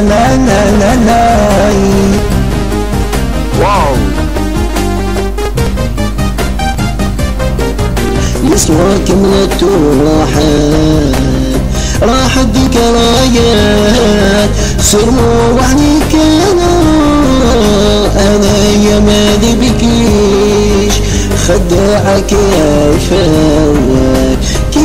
لا لا لا لا واو يسوى كملت وراحت راحت ذكريات صرموا وعنيك أنا أنا يا مالي بكيش خداعك يا فوات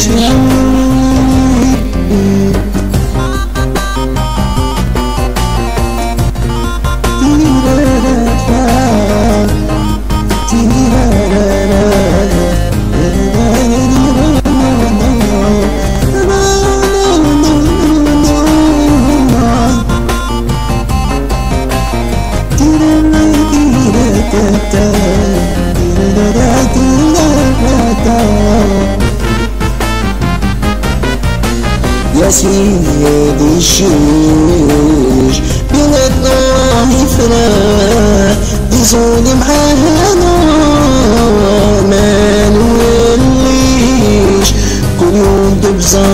تقوليش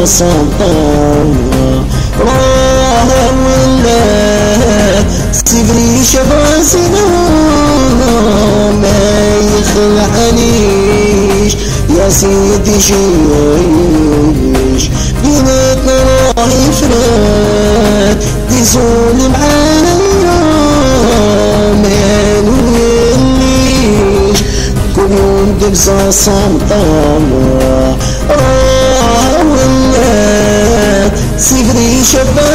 سلطان راه ولا صدري شباسنا ما يخلعنيش يا سيدي شيش بيناتنا راح يفرق يزول معانا ما نوليش كل يوم دبزة سلطان should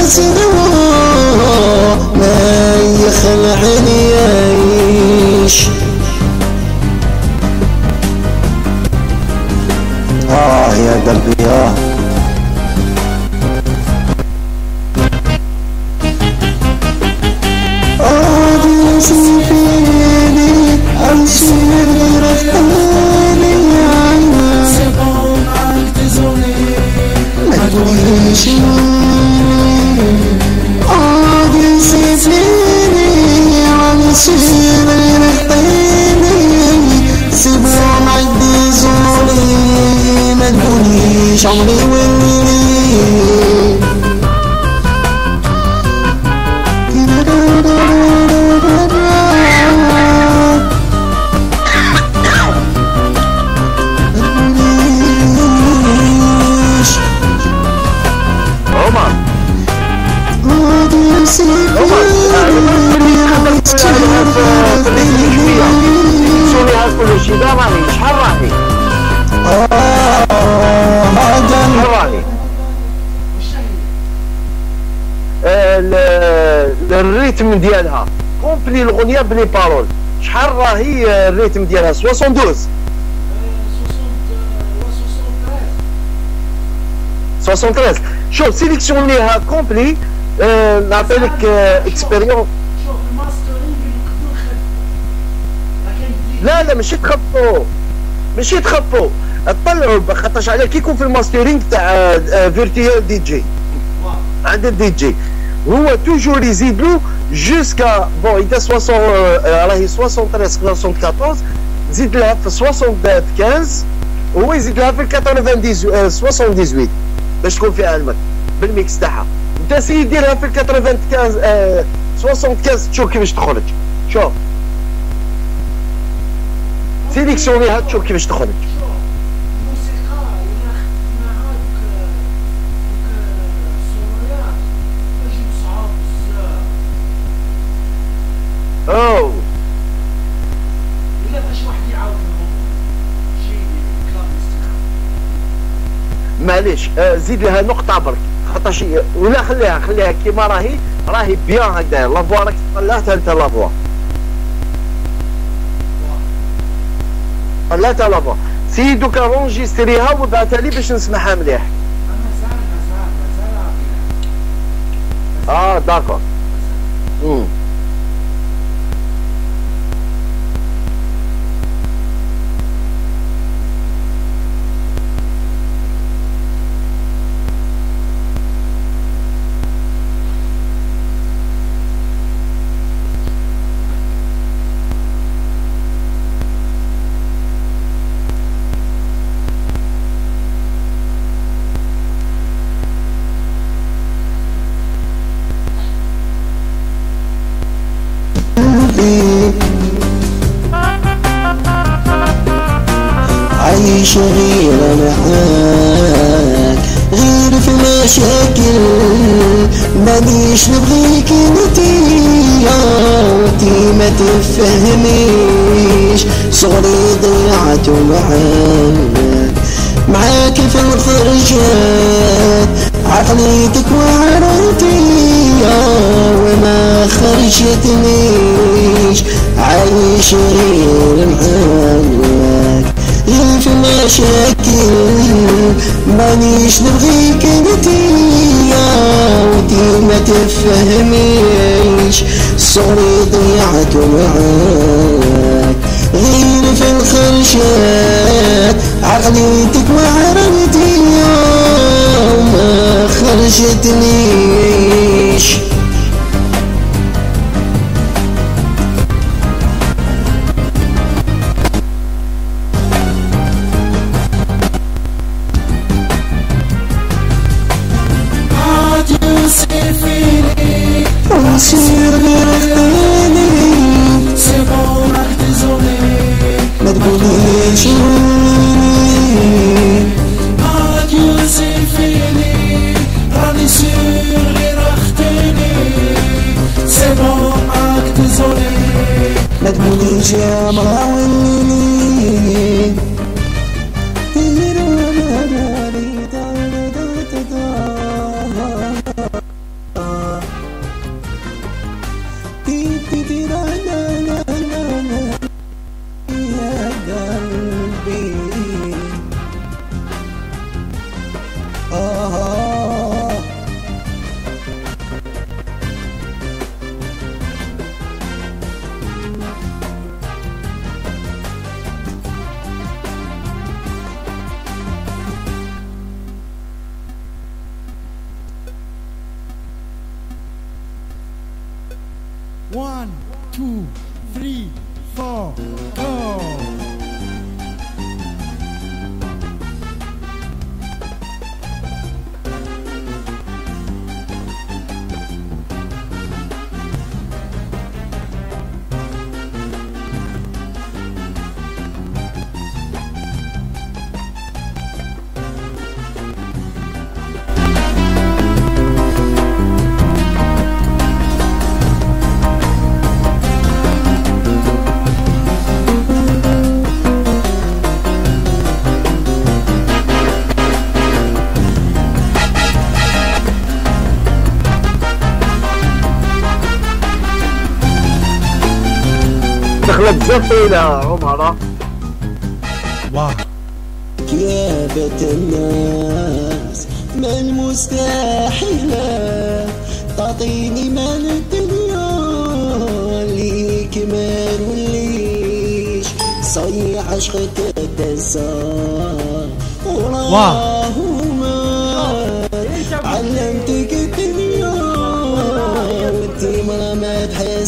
ال rythme ديالها 72 73 شوف سيليكسيونيها complet آه، نعطي لك شوف لا لا ماشي تخبطوا ماشي تخبطوا طلعوا خاطرش على كي يكون في ال mastering تاع Virtual DJ عند الدي جي هو toujours يزيد له jusqu'à bon اذا 60 آه، راهي 73 74 زيد لها في 75 هو يزيد لها في 98 آه، 78 باش تكون في علمك بال mix تاعها انت سيدي ديرها في 95 آه، 75 تشوف كيفاش تخرج شوف سيليكسيونيها تشوف كيفاش تخرج معليش آه، زيد لها نقطة برك. خاطرش ولا خليها خليها كيما راهي راهي bien هكذا. la voix راك طلعتها أنت la voix طلعتها la voix c'est دوكا رونجيستريها وابعثها لي باش نسمعها مليح.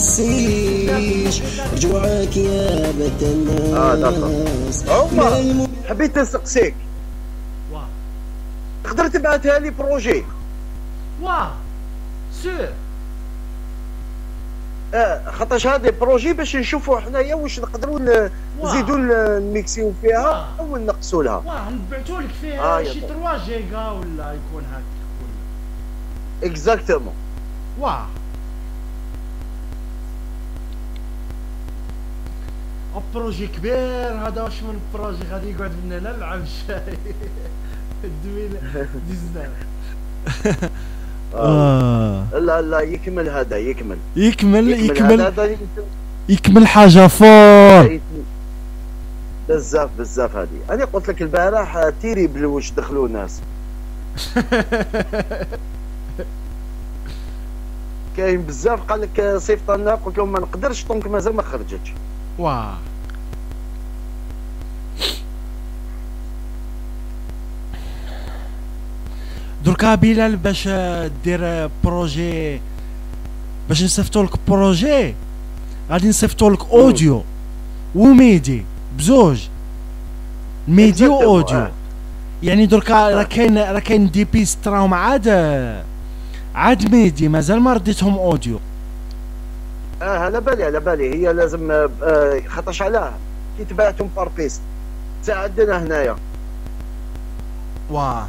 ما تحسيش. رجوعك يا بيت آه، دكتور. الناس عمر حبيت نسقسيك. تقدر تبعثها لي بروجي. واو سور. آه خاطرش هذا بروجي باش نشوفوا حنايا واش نقدروا. نزيدوا نميكسيو فيها. أو نقصوا لها. واو نبعثوا لك آه، فيها يا شي طول. 3 جيجا ولا يكون هكا ولا اكزاكتومون واو بروجي كبير هذا واش من بروجي غادي يقعد لنا نلعب الشاي الدويل ديزنا آه. لا لا يكمل هذا يكمل. يكمل يكمل يكمل. حاجة فور. بزاف بزاف هذه. أنا قلت لك البارح تيري بلوش دخلوا ناس. كاين بزاف قال لك صيفط لنا قلت لهم ما نقدرش donc مازال ما خرجتش. واه دركا بلال باش دير projet باش نصيفطو لك projet. غادي نصيفطو لك audio و MIDI بزوج. MIDI و audio. يعني دركا راه كاين راه كاين des pistes راهم عاد عاد MIDI. مازال ما رديتهم audio. آه على بالي على بالي. هي لازم آه، آه، خاطرش علاه كي تبعتهم par piste تا عندنا هنايا. واه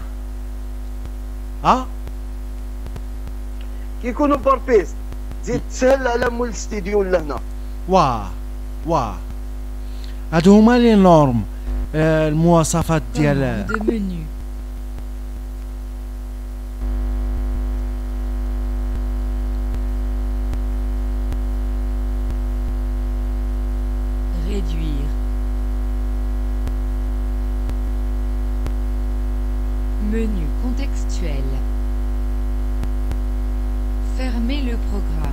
آه كي يكونوا par piste تزيد تسهل على مول الاستديو لهنا. واه واه هادو هما لي نورم آه، المواصفات ديال Menu contextuel. Fermer le programme.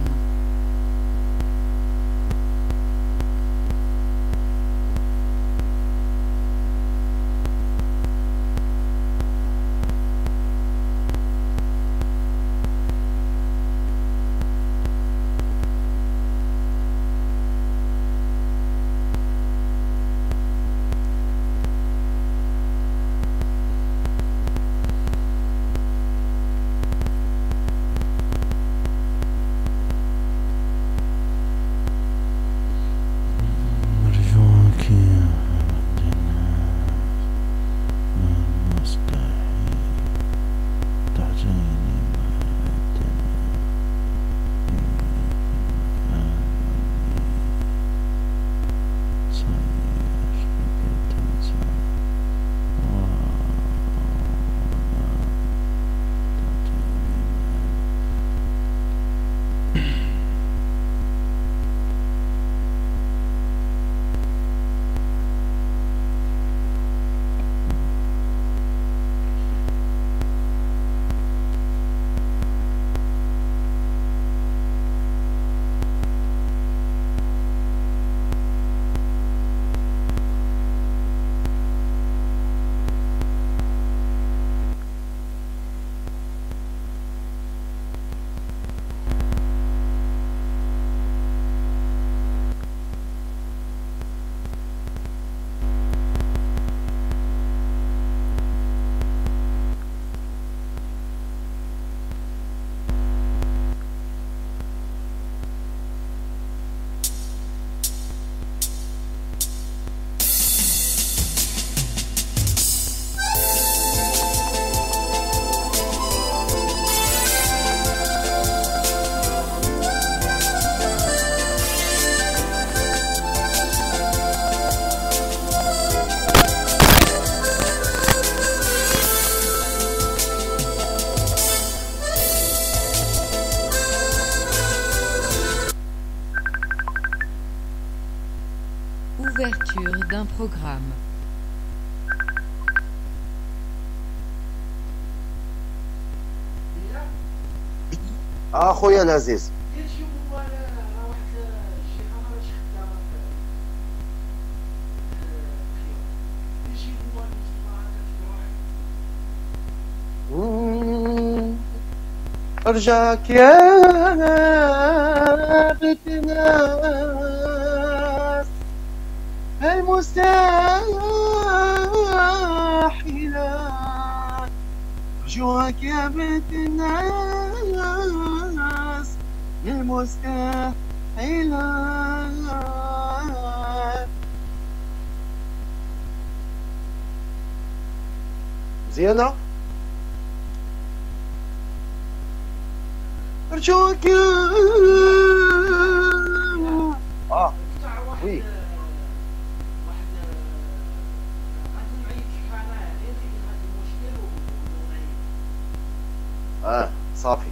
اخويا العزيز. ارجعك يا بنت الناس المستحيلات ارجوك يا بنت الناس المستحيلات زينة أرجوك. يا آه. وي. آه صافي.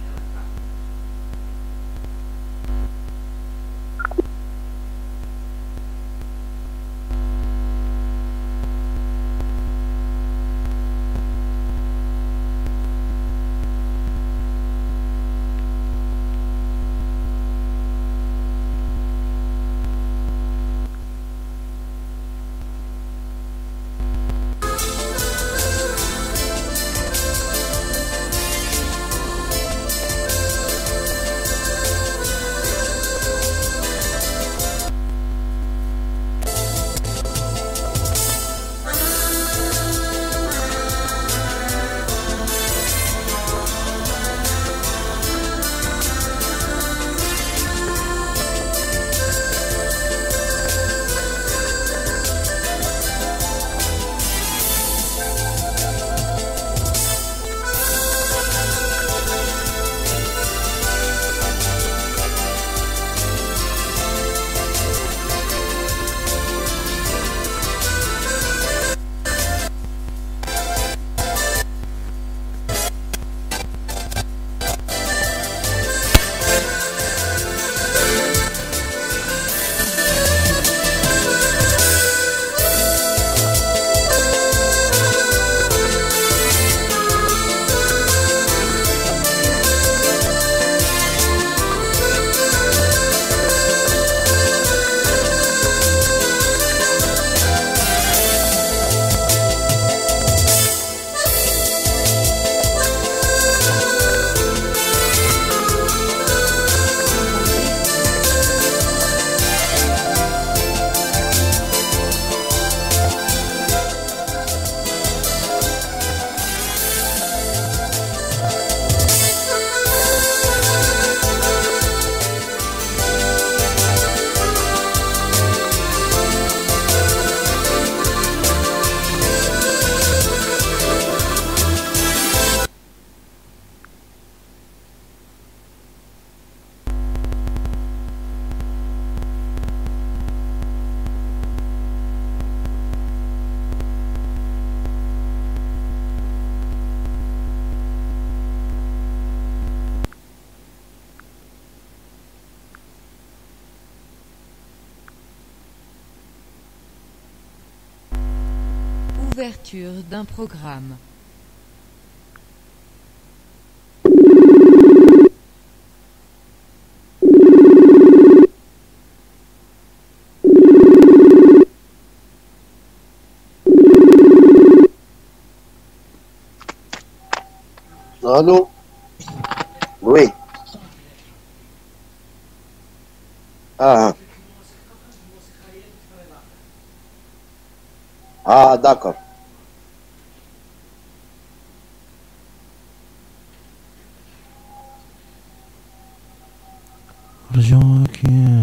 d'un programme. Allô? Oui. Ah. Ah, d'accord. Joaquim.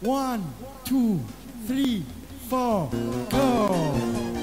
One, two, three, four, go!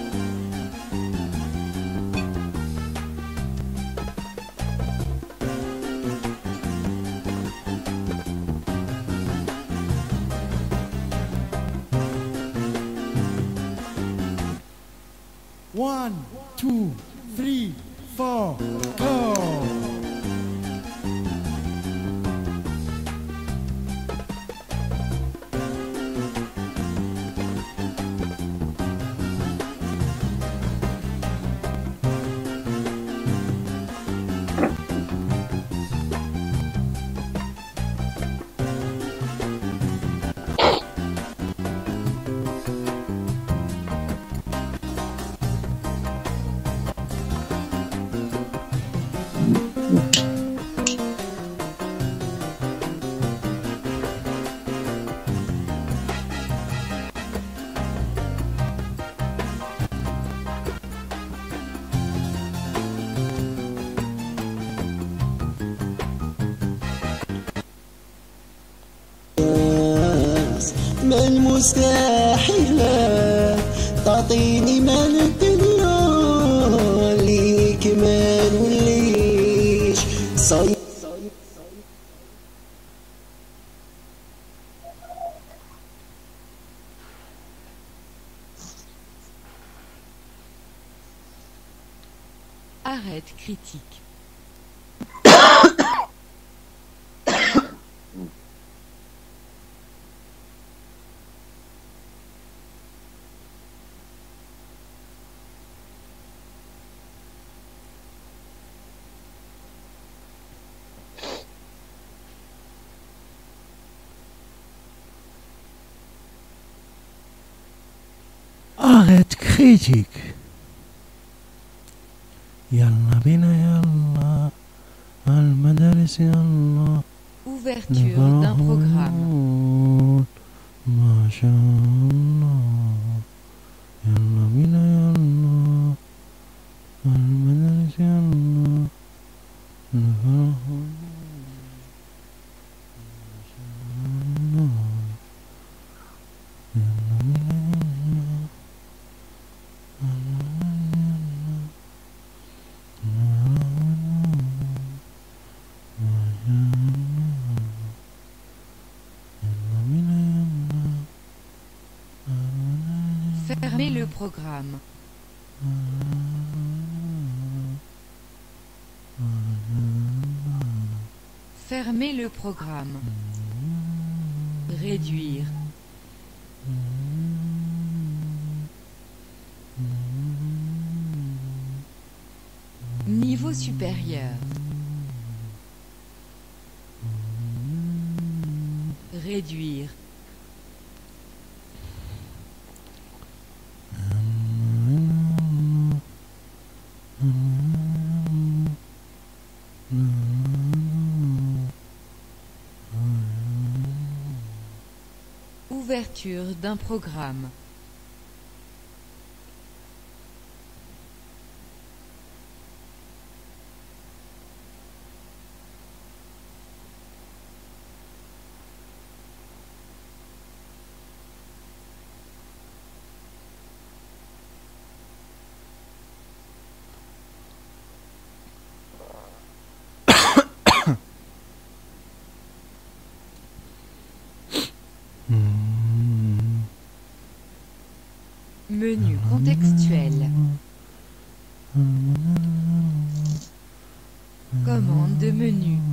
المستحيلة. تعطيني ملك لقيتك يلا بينا يلا المدارس يلا le programme. Réduire. Niveau supérieur. Réduire. Ouverture d'un programme. Menu contextuel. Commande de menu.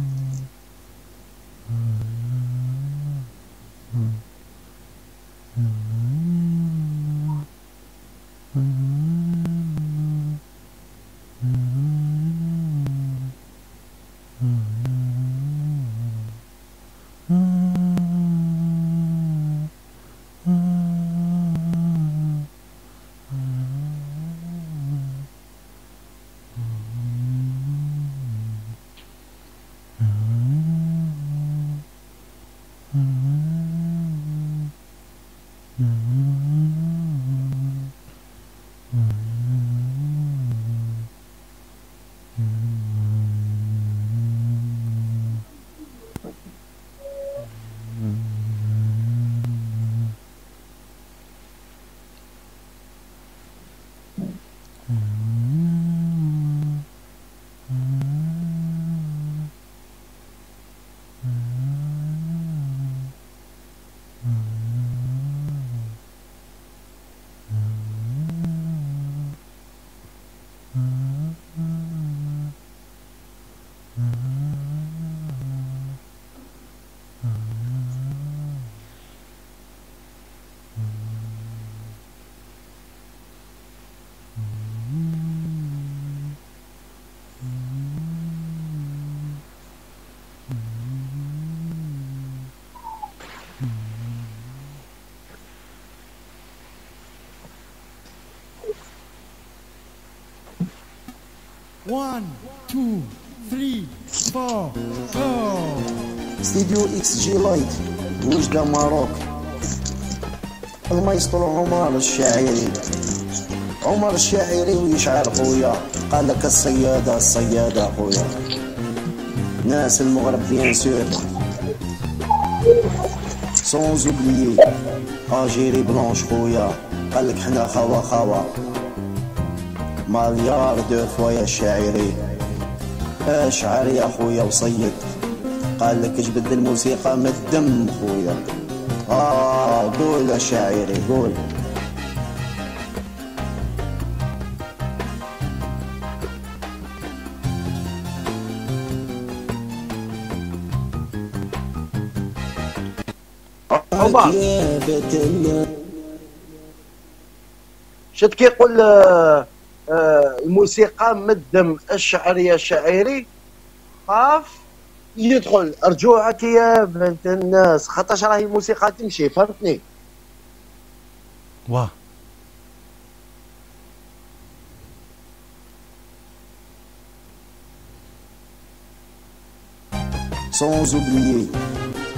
One, two, three, four, go! استديو XG Light وجدة Maroc المايسترو عمر الشاعري عمر الشاعري ويشعر خويا. قال لك الصيادة الصيادة خويا. ناس المغرب bien sûr. sans oublier الجيري بلونش خويا. قال لك حنا خوا خوا. مليار دو فوا يا اشعر يا خويا وصيد. قال لك اجبد الموسيقى من الدم خويا. آه قول يا شاعري قول. شد كيقول آه، آه، الموسيقى من الدم الشعر يا شاعري قاف. يدخل. أرجوعك يا بنت الناس. خاطرش راهي الموسيقى تمشي فهمتني؟ واه سونز اوبليي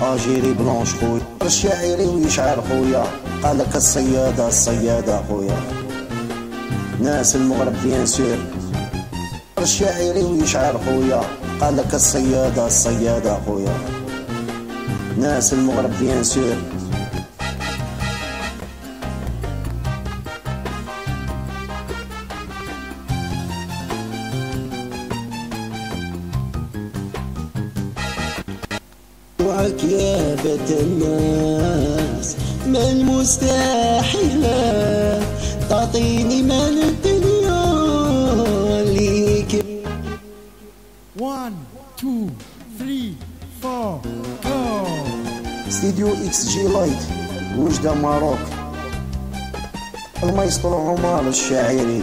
الجيري بلونش خويا الشاعري ويشعر خويا قال لك الصيادة الصيادة خويا ناس المغرب bien sûr الشاعري ويشعر خويا. قال لك الصيادة الصيادة خويا. ناس المغرب bien sûr. وعك يا بيت الناس ما المستحيلة تعطيني مال إكس جي لايت وجدة ماروك المايسترو عمر الشاعري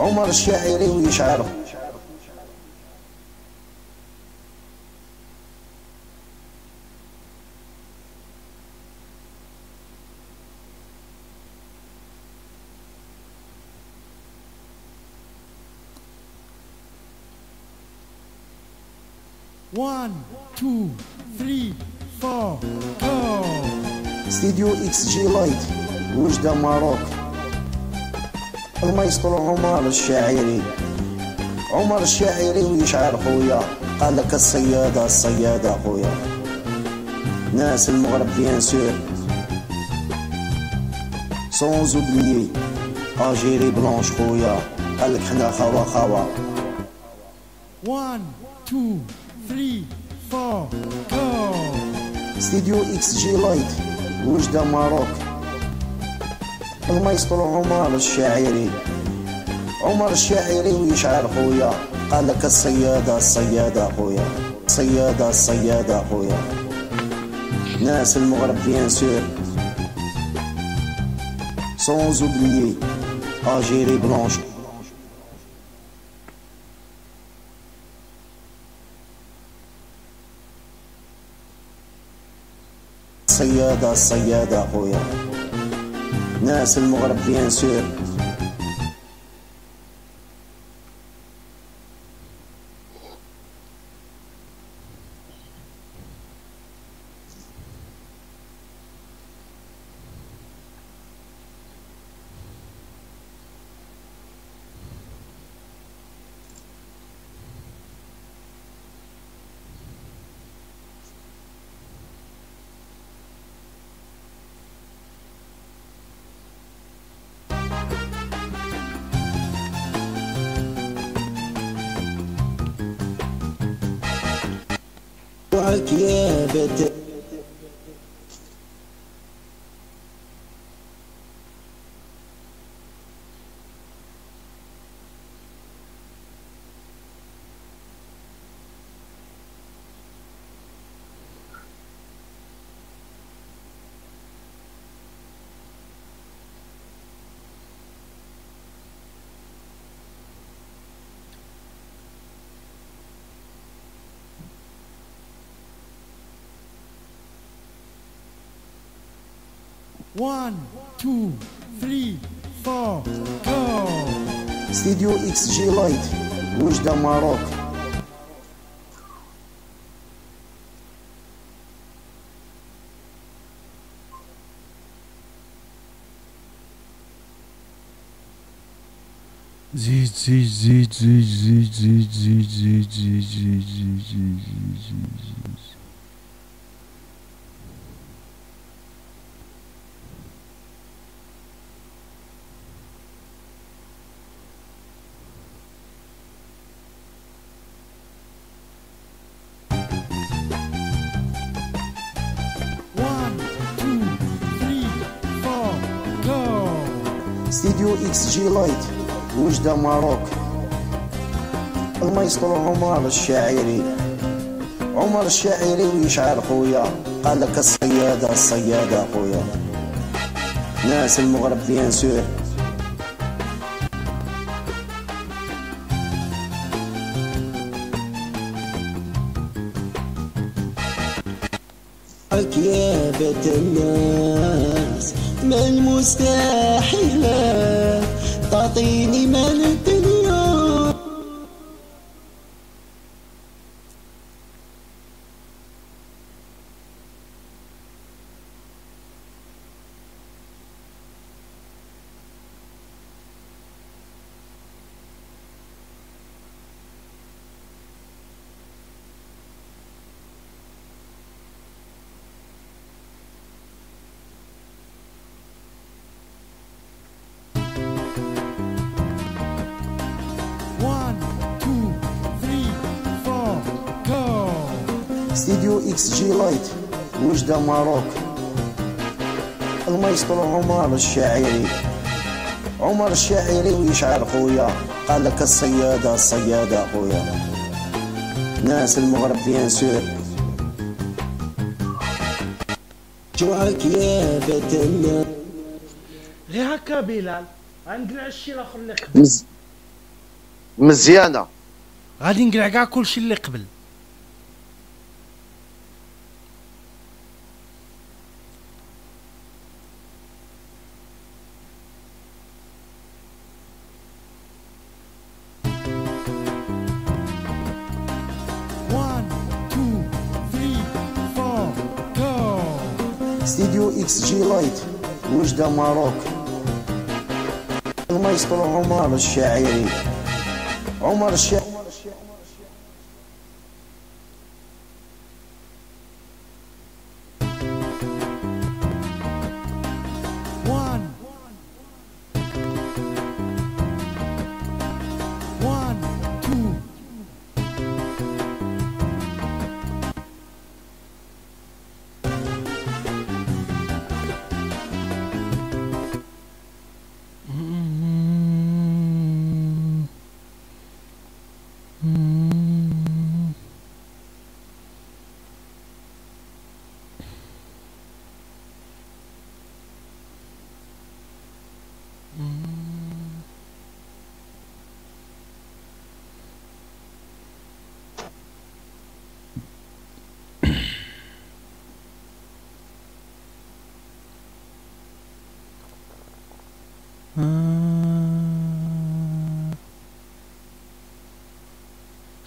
عمر الشاعري ويشعر ستوديو إكس جي لايت وجدة Maroc المايسترو عمر الشاعري عمر الشاعري ويشعر خويا قال لك الصيادة الصيادة خويا ناس المغرب bien sûr sans oublier Alger la blanche خويا قال لك حنا خوا خوا One, two, three, four, go! ستوديو إكس جي لايت وجدة Maroc؟ المايسترو عمر الشاعري. عمر الشاعري ويشعر خويا. قال لك الصيادة الصيادة خويا. صيادة الصيادة خويا. ناس المغرب bien sûr sans oublier Alger la blanche الصيادة الصيادة خويا ناس المغرب بيان سور One, two, three, four, go! ستوديو إكس جي لايت وجدة ماروك زيد زيد زيد زيد زيد زيد زيد زيد زيد زيد زيد زيد زيد زيد إكس جي لايت وجدة Maroc المايسترو عمر الشاعري عمر الشاعري ويشعر خويا قال لك الصيادة الصيادة خويا ناس المغرب bien sûr يا الناس ما المستحيلة تعطيني ما نتمنى إكس جي لايت وجدة ماروك. المايسترو عمر الشاعري. عمر الشاعري ويشعر خويا. قال لك الصيادة الصيادة خويا. ناس المغرب بيان سور. جوعك يا فتنا غير هكا بلال؟ غنقلع الشي الآخر اللي قبل. مز... مزيانة. غادي نقلع كاع كلشي اللي قبل. جي لايت وجدة ماروك؟ المايسترو عمر الشاعري. عمر الشاعري.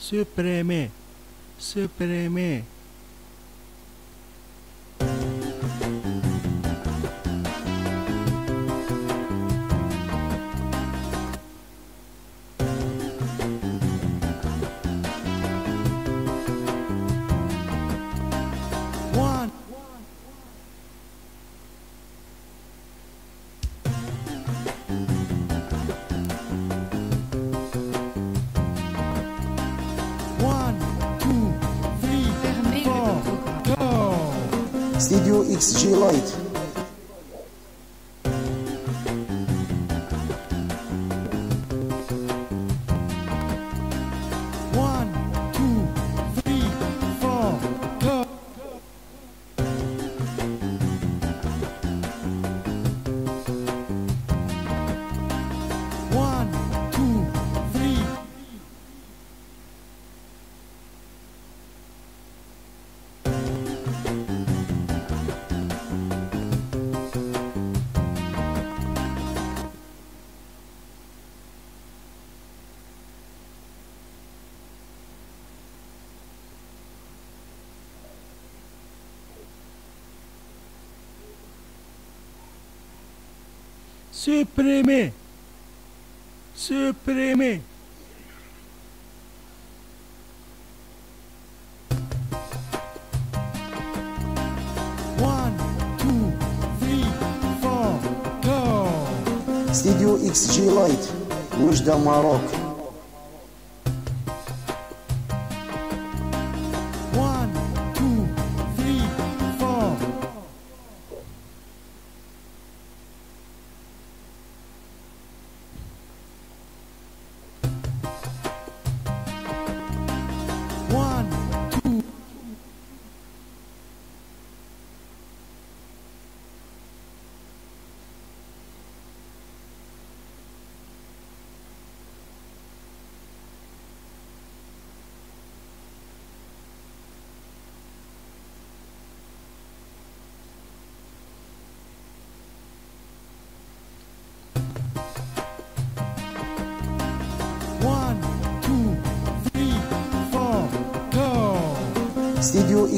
Supprimer. Supprimer. supprimer, supprimer. Studio XG Light, Müjde Morocco.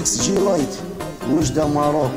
إكس جي لايت وجدة ماروك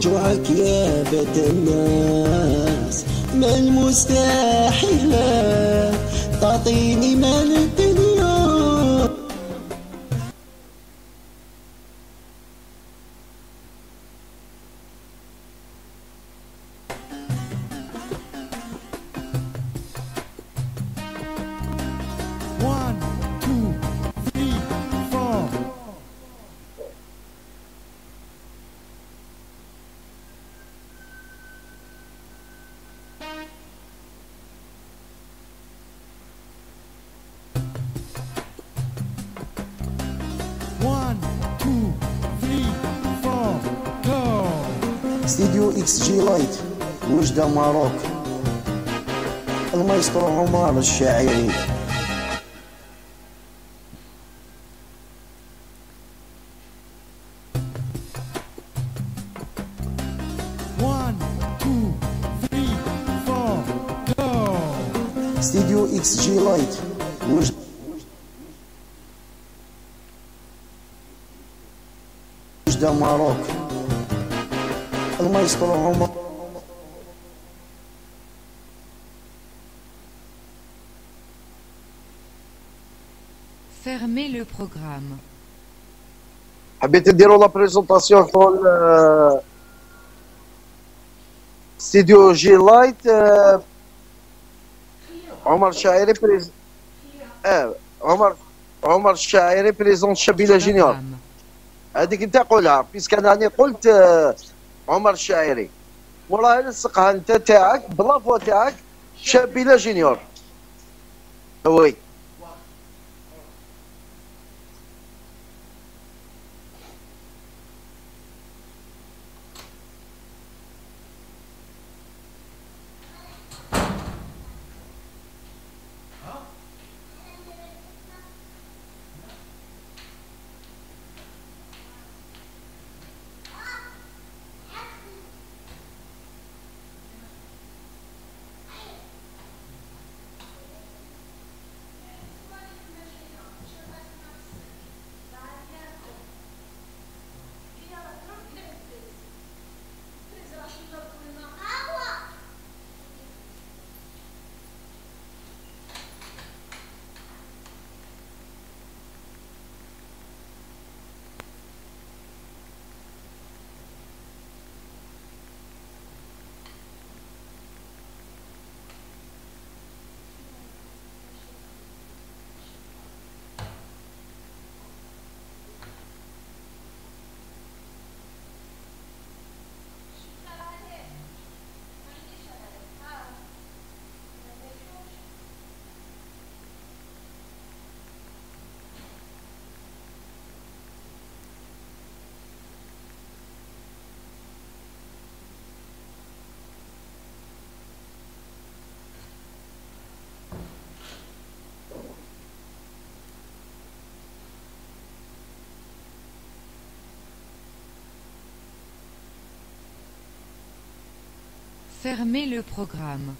جوعك يا بيت الناس ما المستحيلات تعطيني مال وجدة Maroc المايسترو عمر الشاعري. استديو إكس جي لايت وجدة وجدة ماروك المايسترو عمر le programme. حبيت نديروا لا بريزونطاسيون فول آه، ستوديو جي لايت عمر الشاعري بريز آه عمر عمر الشاعري بريزون شبيله Programme. هذيك انت قولها بيسك أنا راني قلت عمر الشاعري وراه لصقها أنت تاعك بلا فوا تاعك شبيله جونيور وي Fermez le programme.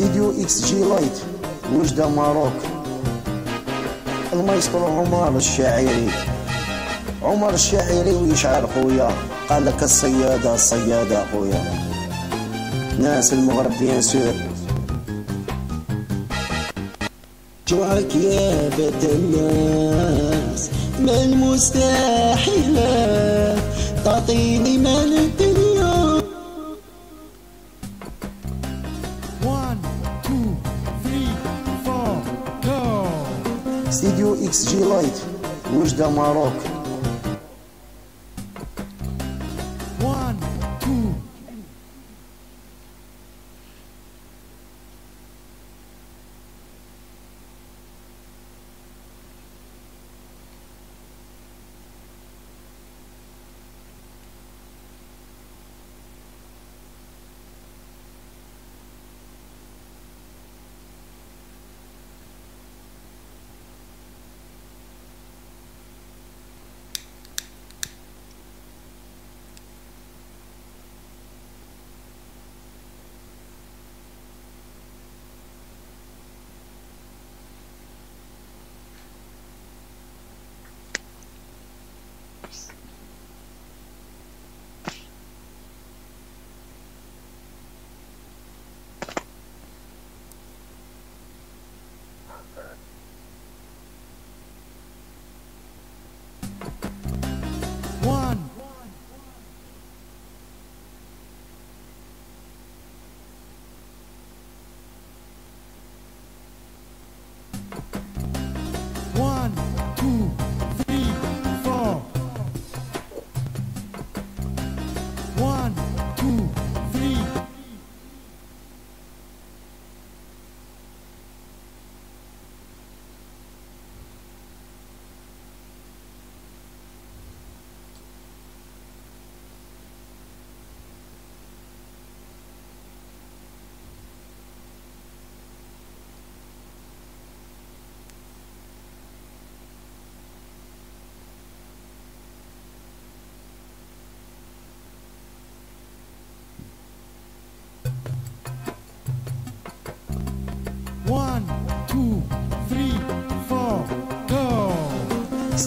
استديو إكس جي لايت وجدة Maroc المايسترو عمر الشاعري عمر الشاعري ويشعر خويا قال لك الصيادة الصيادة خويا ناس المغرب bien sûr جواك يا بيت الناس ما المستحيلات تعطيني مال الدنيا إكس جي لايت وجدة ماروك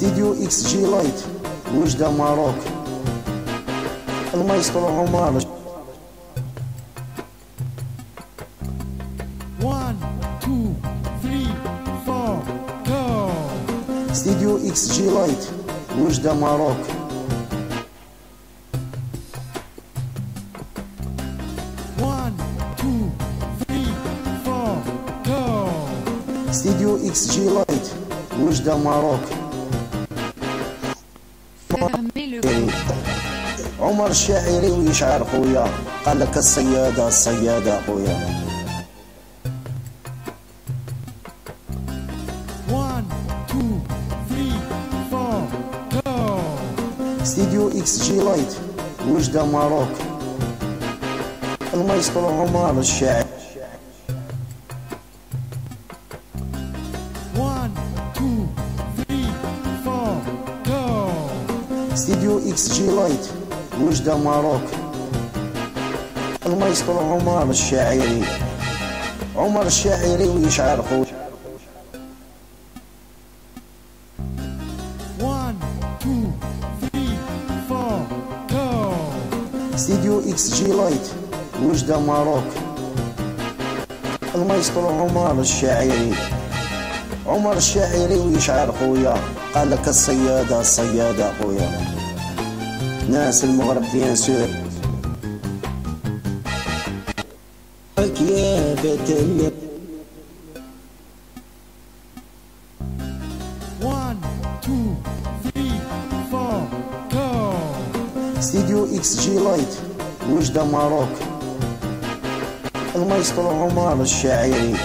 استديو إكس جي لايت وجدة Maroc المايسترو عمر. استديو إكس جي لايت وجدة Maroc. استديو إكس جي لايت وجدة Maroc عمر الشاعري ويشعر خويا قال لك الصيادة الصيادة خويا. استديو إكس جي لايت وجدة Maroc المايسترو عمر الشاعري. استديو إكس جي لايت وجدة Maroc؟ المايسترو عمر الشاعري. عمر الشاعري ويشعر go. استديو XG Light وجدة Maroc؟ المايسترو عمر الشاعري. عمر الشاعري ويشعر خويا. قال لك الصيادة الصيادة خويا. ناس المغرب bien sûr يا بتل One, two, three, four, go. استديو XG Light وجدة Maroc المايسترو عمر الشاعري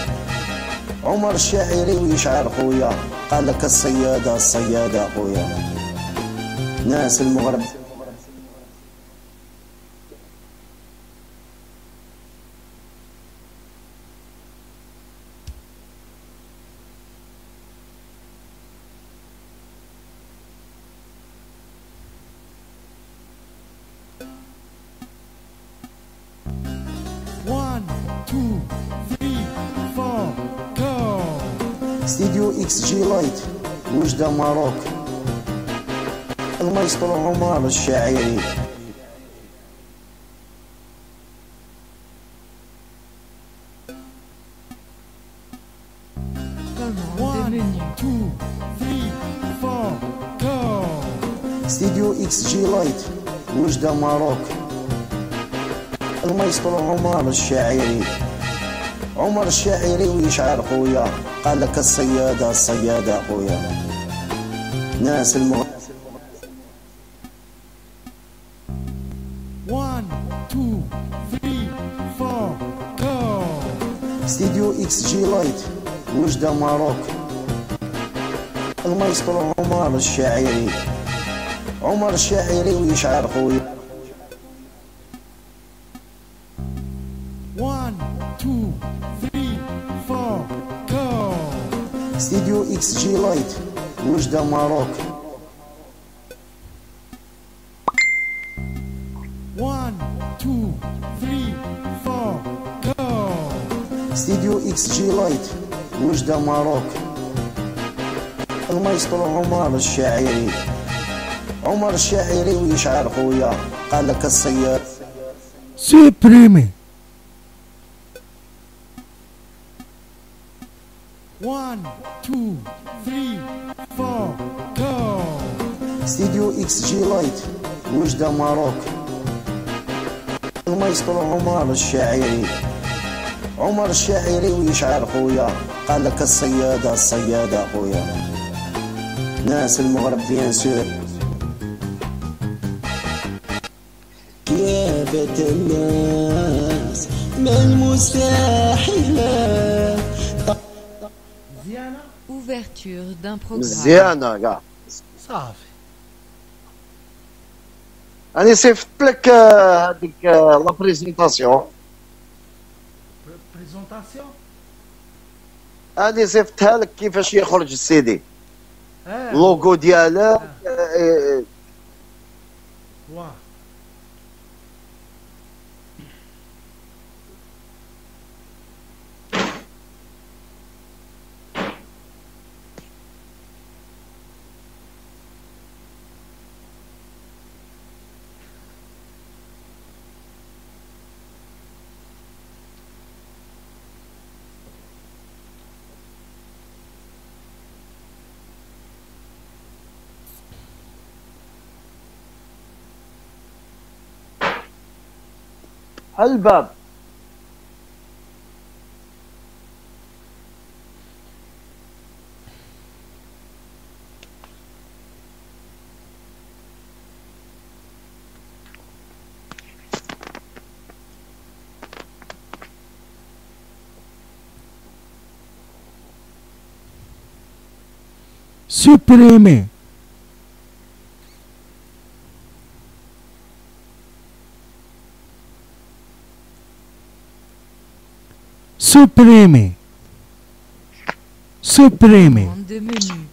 عمر الشاعري ويشعر خويا قال لك الصيادة الصيادة خويا ناس المغرب وجدة Maroc. المايسترو عمر الشاعري. استديو XG Light وجدة Maroc المايسترو عمر الشاعري. عمر الشاعري ويشعر خويا قال لك الصيادة الصيادة خويا. ناس المغ... One, two, three, four, go. استديو XG Light وجدة Maroc المايسترو عمر الشاعري عمر الشاعري ويشعر خويا One, two, three, four, go. استديو XG Light وجدة Maroc. استديو XG Light وجدة Maroc المايسترو عمر الشاعري عمر الشاعري ويشعر خويا قال لك الصياد Supprimer. One, two, three, استديو XG Light وجدة Maroc المايسترو عمر الشاعري عمر الشاعري ويشعر خويا قال لك الصيادة الصيادة خويا ناس المغرب بيان سور كيابة الناس ما المستحيلات مزيانه Ouverture d'un programme. مزيانه كاع صافي راني صيفط لك آه، هذيك آه، لا بريزونطاسيون بريزونطاسيون هذه صيفطها لك كيفاش يخرج السيدي آه اللوغو ديالها آه، آه، الباب Supprimer. Supprimer. Supprimer. Commande de menu.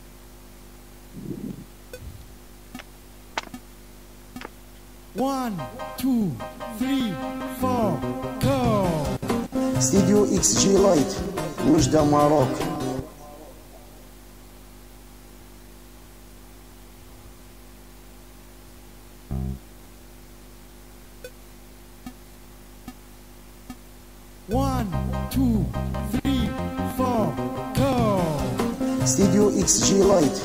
One, two, three, four, go. استديو إكس جي لايت وجدة two. استديو إكس جي لايت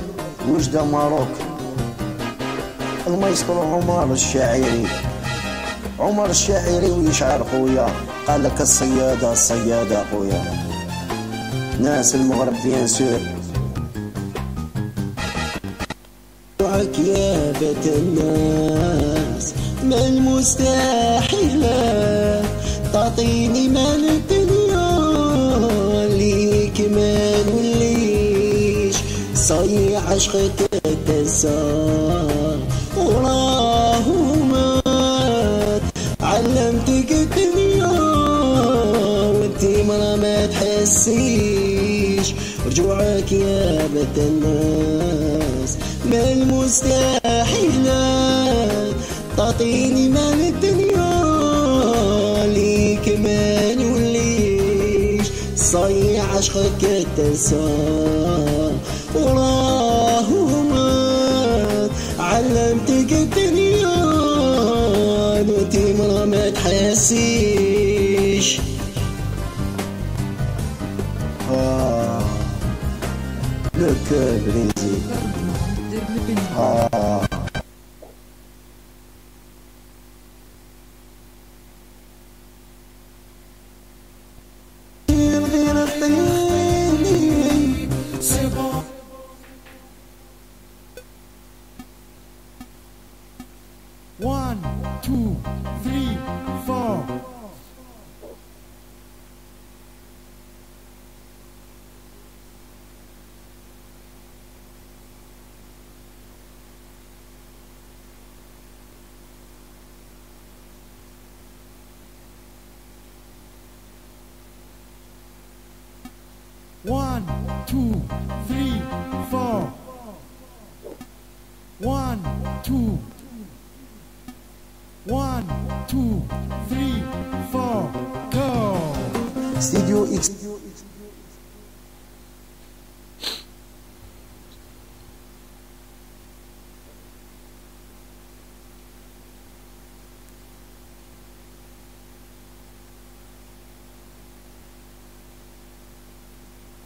وجدة ماروك المايسترو عمر الشاعري عمر الشاعري ويشعر خويا قال لك الصيادة الصيادة خويا. ناس المغرب بيان سور كيابة الناس ما المستحيلات تعطيني مال صيح عشقك تنسى وراه مات علمتك الدنيا وانتي مرة ما تحسيش رجوعك يا بنت الناس ما المستحيلات تعطيني مال الدنيا ليك ما نوليش. صيح عشقك تنسى وراه مات علمتك الدنيا انتي مرة ما تحسيش آه. لك l'ENI. آه. two, three, four, go. Studio X.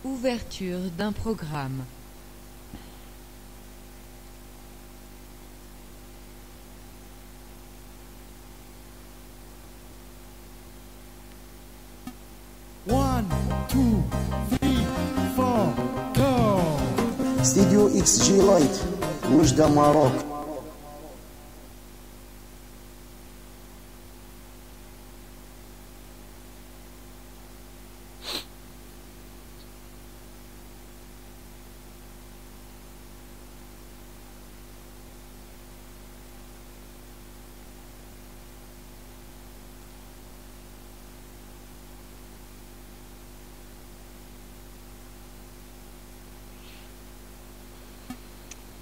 Ouverture d'un programme. إكس جي لايت وجدة ماروك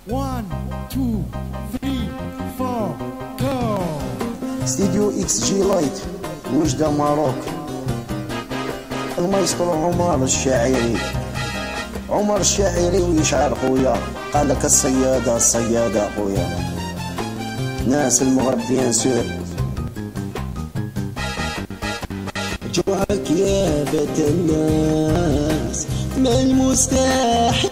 One, two, three, four, go! ستوديو إكس جي لايت وجدة ماروك المايسترو عمر الشاعري عمر الشاعري ويشعر خويا قال لك الصيادة الصيادة خويا ناس المغرب بيان سور جوعك يا بيت الناس ما المستحيل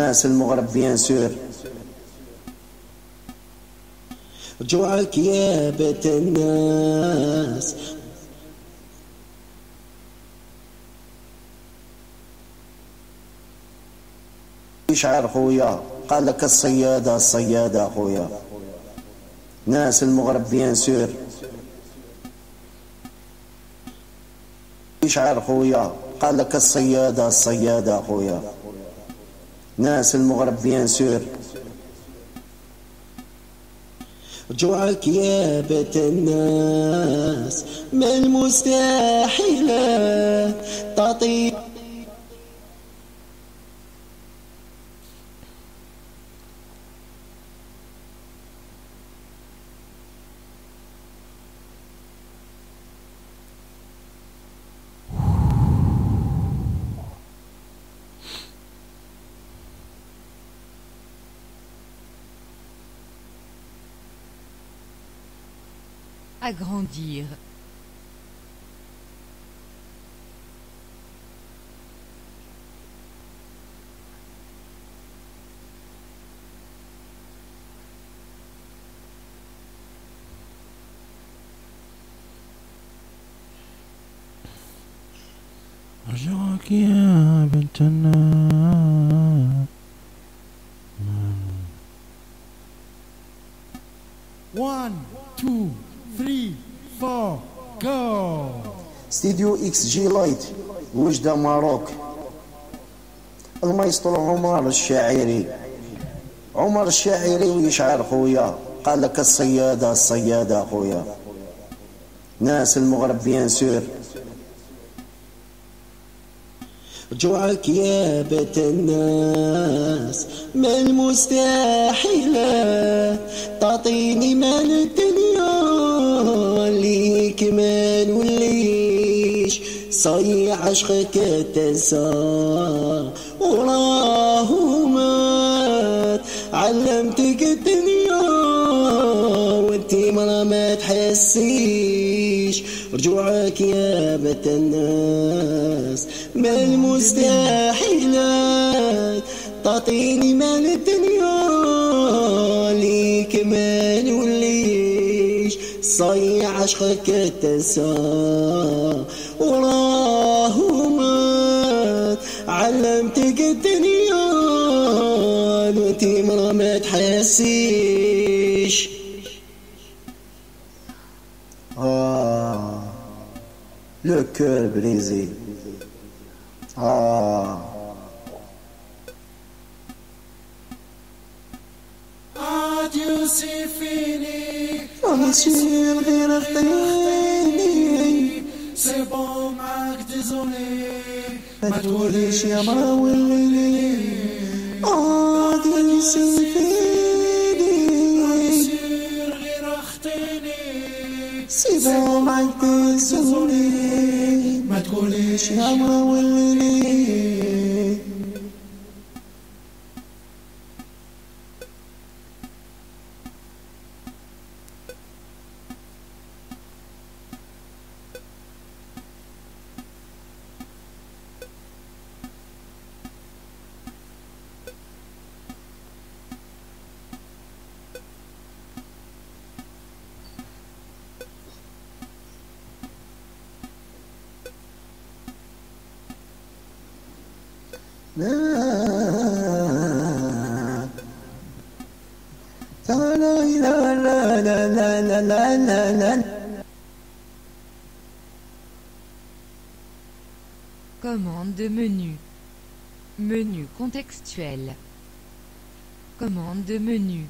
ناس المغرب بيان سور. جوعك يا بيت الناس. يشعر خويا قال لك الصيادة الصيادة خويا. ناس المغرب بيان سور. يشعر خويا قال لك الصيادة الصيادة خويا. ناس المغرب بيان سور جوعك يا الناس ما المستحيلات تعطي Agrandir. إكس جي لايت وجدة ماروك المايسترو عمر الشاعري عمر الشاعري ويشعر خويا قال لك الصيادة الصيادة خويا ناس المغرب بيان سور رجوعك يا بيت الناس ما المستحيلات تعطيني مال صايع عشقك تنسى. وراه مات علمتك الدنيا وانتي مرة ما تحسيش. رجوعك يا بيت الناس ما المستحيلات تعطيني مال الدنيا. ليك ما نوليش صايع عشقك تنسى. وراهمك علمتك الدنيا وانتي ما تحسيش آه لو كور بريزي آه. عاد يوسفيني. سي غير اختيار ما تقوليش يا مراولي عادي يصير فيني. غير أختيني. ما تقوليش يا مراولي de menu. Menu contextuel. Commande de menu.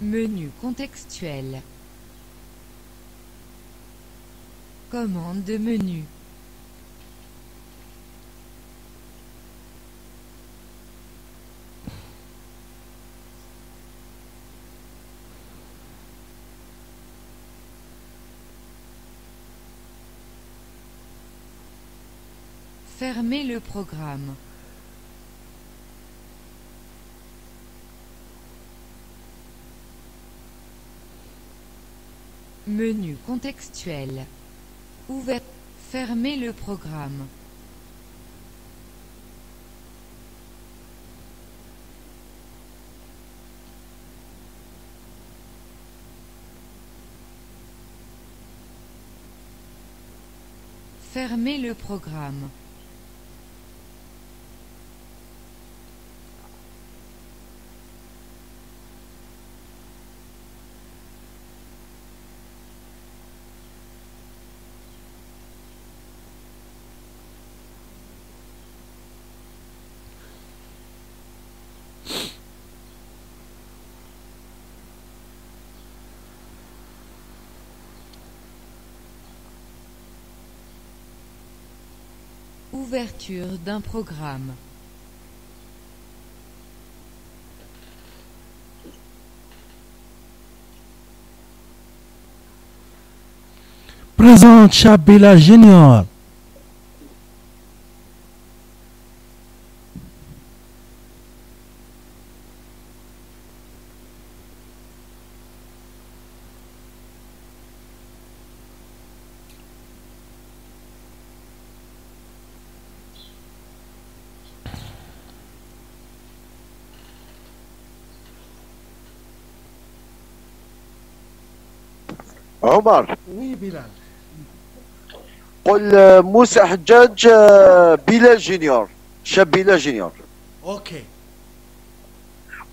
Menu contextuel. Commande de menu. Fermez le programme. Menu contextuel. Ouvert. Fermez le programme. Fermez le programme. Ouverture d'un programme. Présente Chabila Junior. عمر وي بلال قل آه، موسى حجاج آه، بلال Junior شاب بلال Junior. OK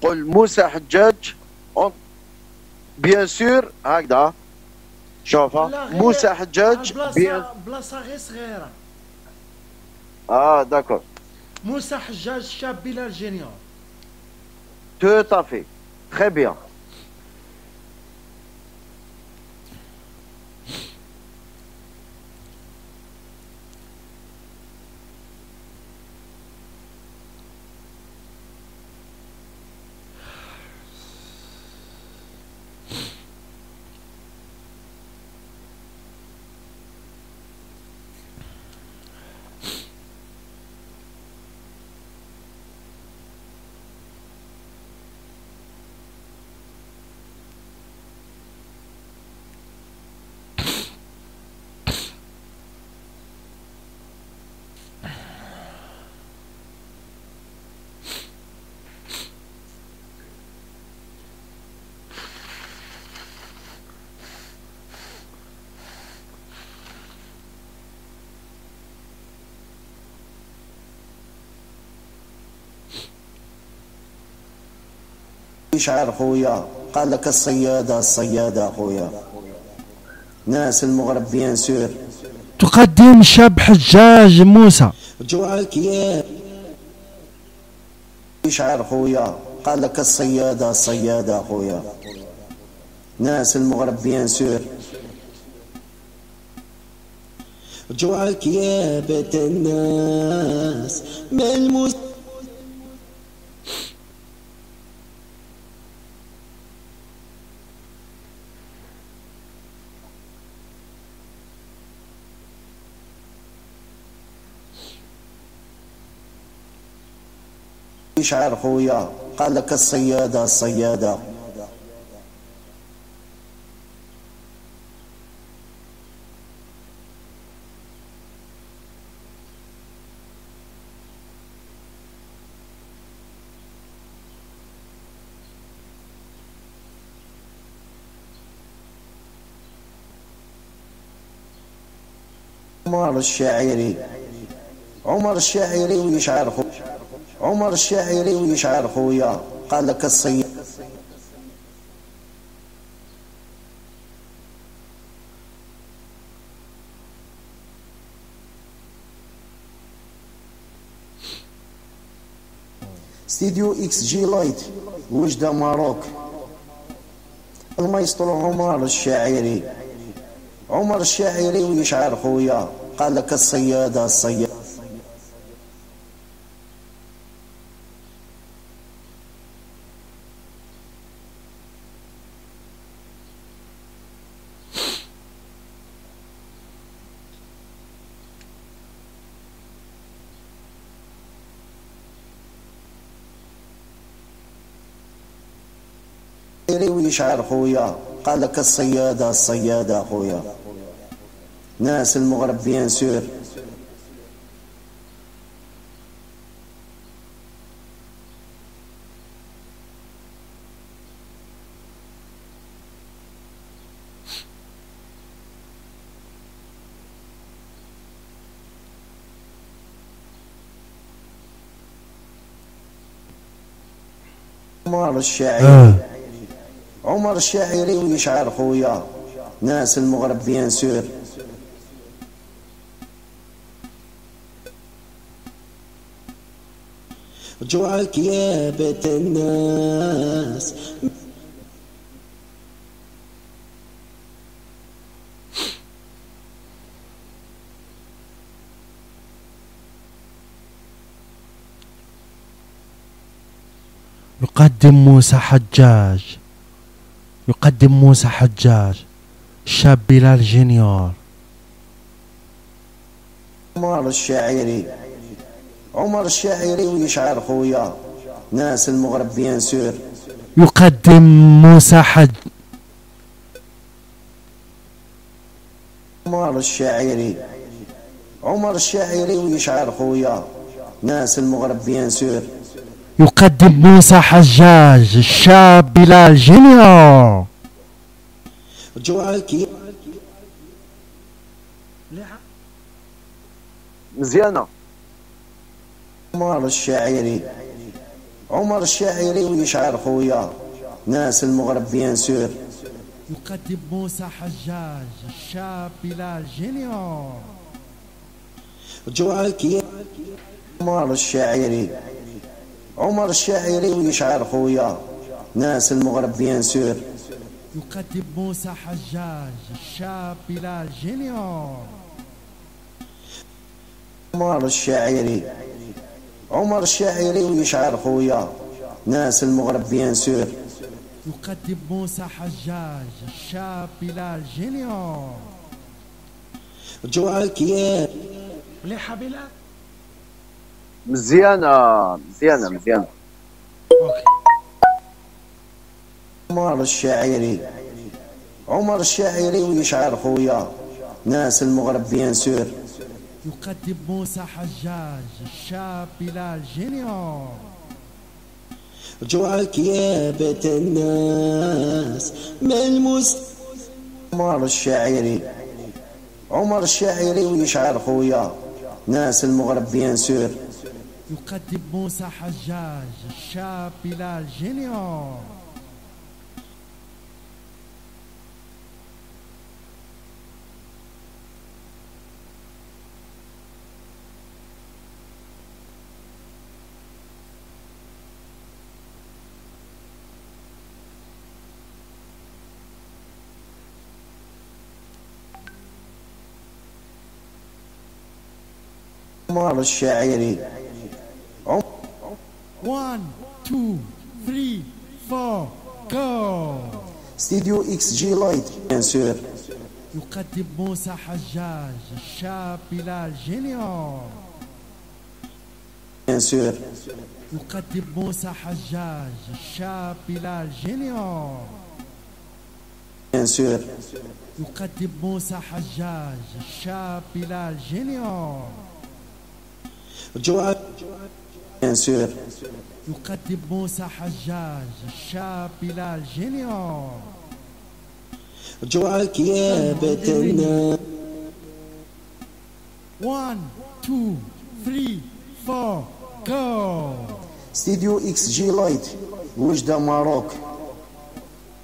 قل موسى حجاج bien sûr هكذا. شوفها موسى حجاج بلاصه بلاصة غير صغيرة. آه d'accord موسى حجاج شاب بلال Junior tout à fait تخي بيان يشعر خويا قال لك الصيادة الصيادة خويا ناس المغرب بيان سور. تقدم شاب حجاج موسى. جوعك يا. يشعر خويا قال لك الصيادة الصيادة خويا ناس المغرب بيان سور. جوعك يا بيت الناس. ما يشعر خويا قال لك الصيادة الصيادة عمر الشاعري. عمر الشاعري ويشعر خويا عمر الشاعري ويشعر خويا قال لك الصياد ستوديو إكس جي لايت وجدة Maroc المايسترو عمر الشاعري عمر الشاعري ويشعر خويا قال لك الصيادة الصيادة ويشعر خويا قال لك الصيادة الصيادة خويا ناس المغرب بيان سور. عمر الشاعري آه. عمر الشاعري ويشعر خويا ناس المغرب بيان سور جوعك يا بيت الناس. يقدم موسى حجاج. يقدم موسى حجاج شاب بلال جينيور عمر الشاعري عمر الشاعري ويشعر خويا ناس المغرب bien sûr. يقدم موسى حج عمر الشاعري عمر الشاعري ويشعر خويا ناس المغرب bien sûr. يقدم موسى حجاج شاب بلال جينيور جوعك يا مزيانه عمر الشاعري. عمر الشاعري ويشعر خويا. ناس المغرب bien sûr. يقدم موسى حجاج شاب بلال جينيور جوعك عمر الشاعري. عمر الشاعري ويشعر خويا ناس المغرب bien sûr يقدم موسى حجاج الشاب بلال جونيور عمر الشاعري عمر الشاعري ويشعر خويا ناس المغرب bien sûr يقدم موسى حجاج الشاب بلال جونيور جوعك يا مليحة بلال مزيانة مزيانة مزيانة. OK. عمر الشاعري عمر الشاعري ويشعر خويا ناس المغرب bien sûr. يقدم موسى حجاج الشاب بلال جونيور جوعك يا بيت الناس ملموس عمر الشاعري عمر الشاعري ويشعر خويا ناس المغرب بيان سور. يقدم موسى حجاج الشاب بلال جونيور عمر الشاعري. 1 2 3 4 جو ستوديو إكس جي لايت bien sûr يقدم موسى حجاج الشاب بلال جونيور bien sûr يقدم موسى حجاج الشاب بلال جونيور bien sûr يقدم موسى حجاج الشاب بلال جونيور جوعك bien sûr يقدم موسى حجاج الشاب بلال جونيور. جوعك يا الناس 1 2 3 4 جو ستوديو إكس جي لايت وجدة Maroc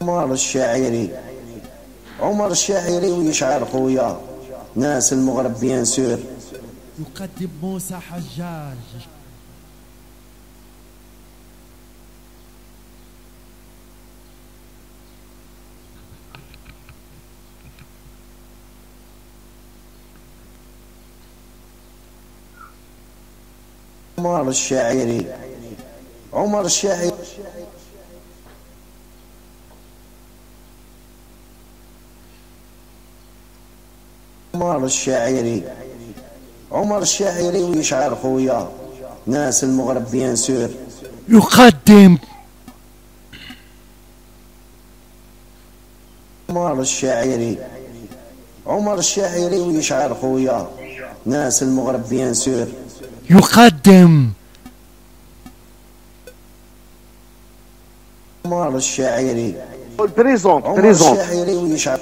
عمر الشاعري عمر الشاعري ويشعر خويا ناس المغرب بيان سور يقدم موسى حجاج عمر الشاعري عمر الشاعري عمر الشاعري عمر الشاعري ويشعر خويا. ناس المغرب bien sûr. يقدم. عمر الشاعري عمر الشاعري ويشعر خويا. ناس المغرب bien sûr. يقدم. عمر الشاعري. قول présente عمر présente الشاعري ويشعر.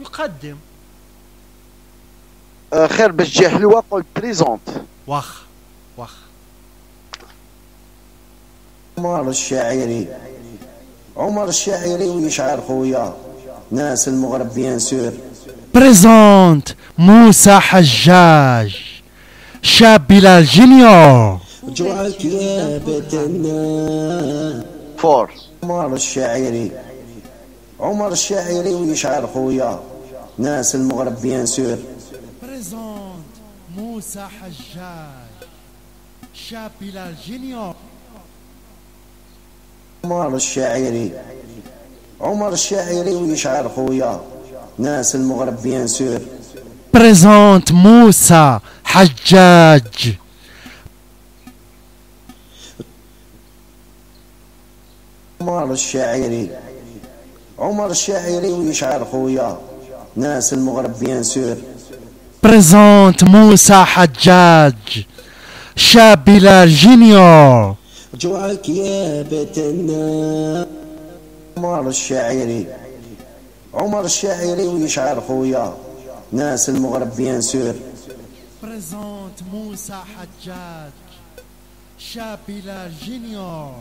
يقدم. خير باش تجي حلوة قول présente واخ واخ. عمر الشاعري. عمر الشاعري ويشعر خويا. ناس المغرب bien sûr présente موسى حجاج شاب بلال جونيور بيت الناس فور عمر الشاعري. عمر الشاعري ويشعر خويا. ناس المغرب bien sûr. présente موسى حجاج شاب بلال جونيور عمر الشاعري. عمر الشاعري ويشعر خويا. ناس المغرب bien sûr. présente موسى حجاج عمر الشاعري. عمر الشاعري ويشعر خويا. ناس المغرب bien sûr. présente موسى حجاج شاب بلال جونيور جوعك يا بيت الناس عمر الشاعري. عمر الشاعري ويشعر خويا. ناس المغرب bien sûr. présente موسى حجاج شاب بلال جونيور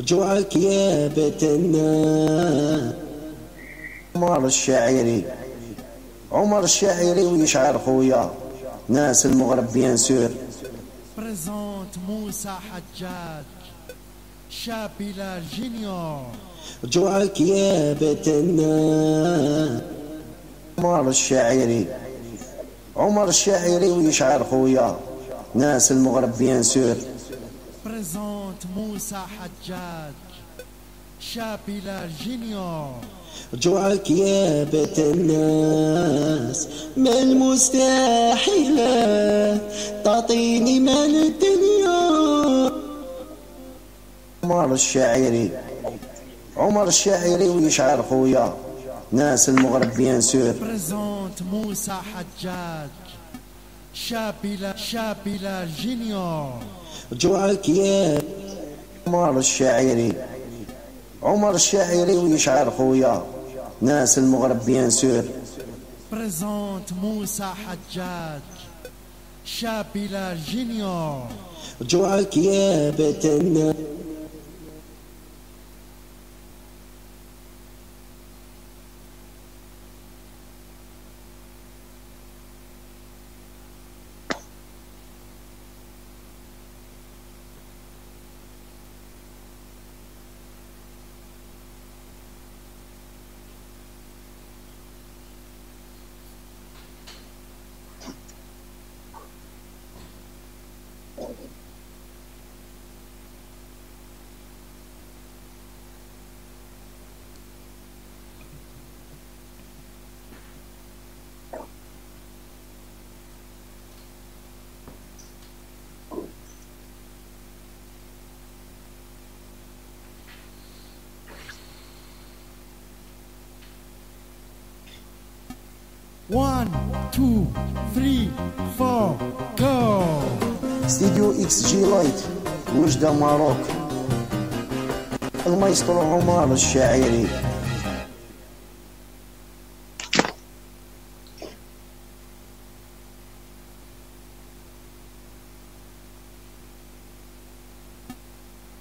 جوعك يا بيت الناس عمر الشاعري. عمر الشاعري ويشعر خويا. ناس المغرب bien sûr. présente موسى حجاج شاب بلال جونيور رجوعك يا بتنا عمر الشاعري. عمر الشاعري ويشعر خويا. ناس المغرب bien sûr. présente موسى حجاج شاب بلال جونيور رجوعك يا بيت الناس ما المستحيلة تعطيني مال الدنيا. عمر الشاعري. عمر الشاعري ويشعر خويا. ناس المغرب bien sûr. présente موسى حجاج شاب بلال شاب بلال جونيور رجوعك يا عمر الشاعري. عمر الشاعري ويشعر خويا. ناس المغرب bien sûr. présente موسى حجاج شاب بلال جونيور يا بيت الناس One, two, three, four, go! Studio XG Light وجدة Maroc المايسترو عمر الشاعري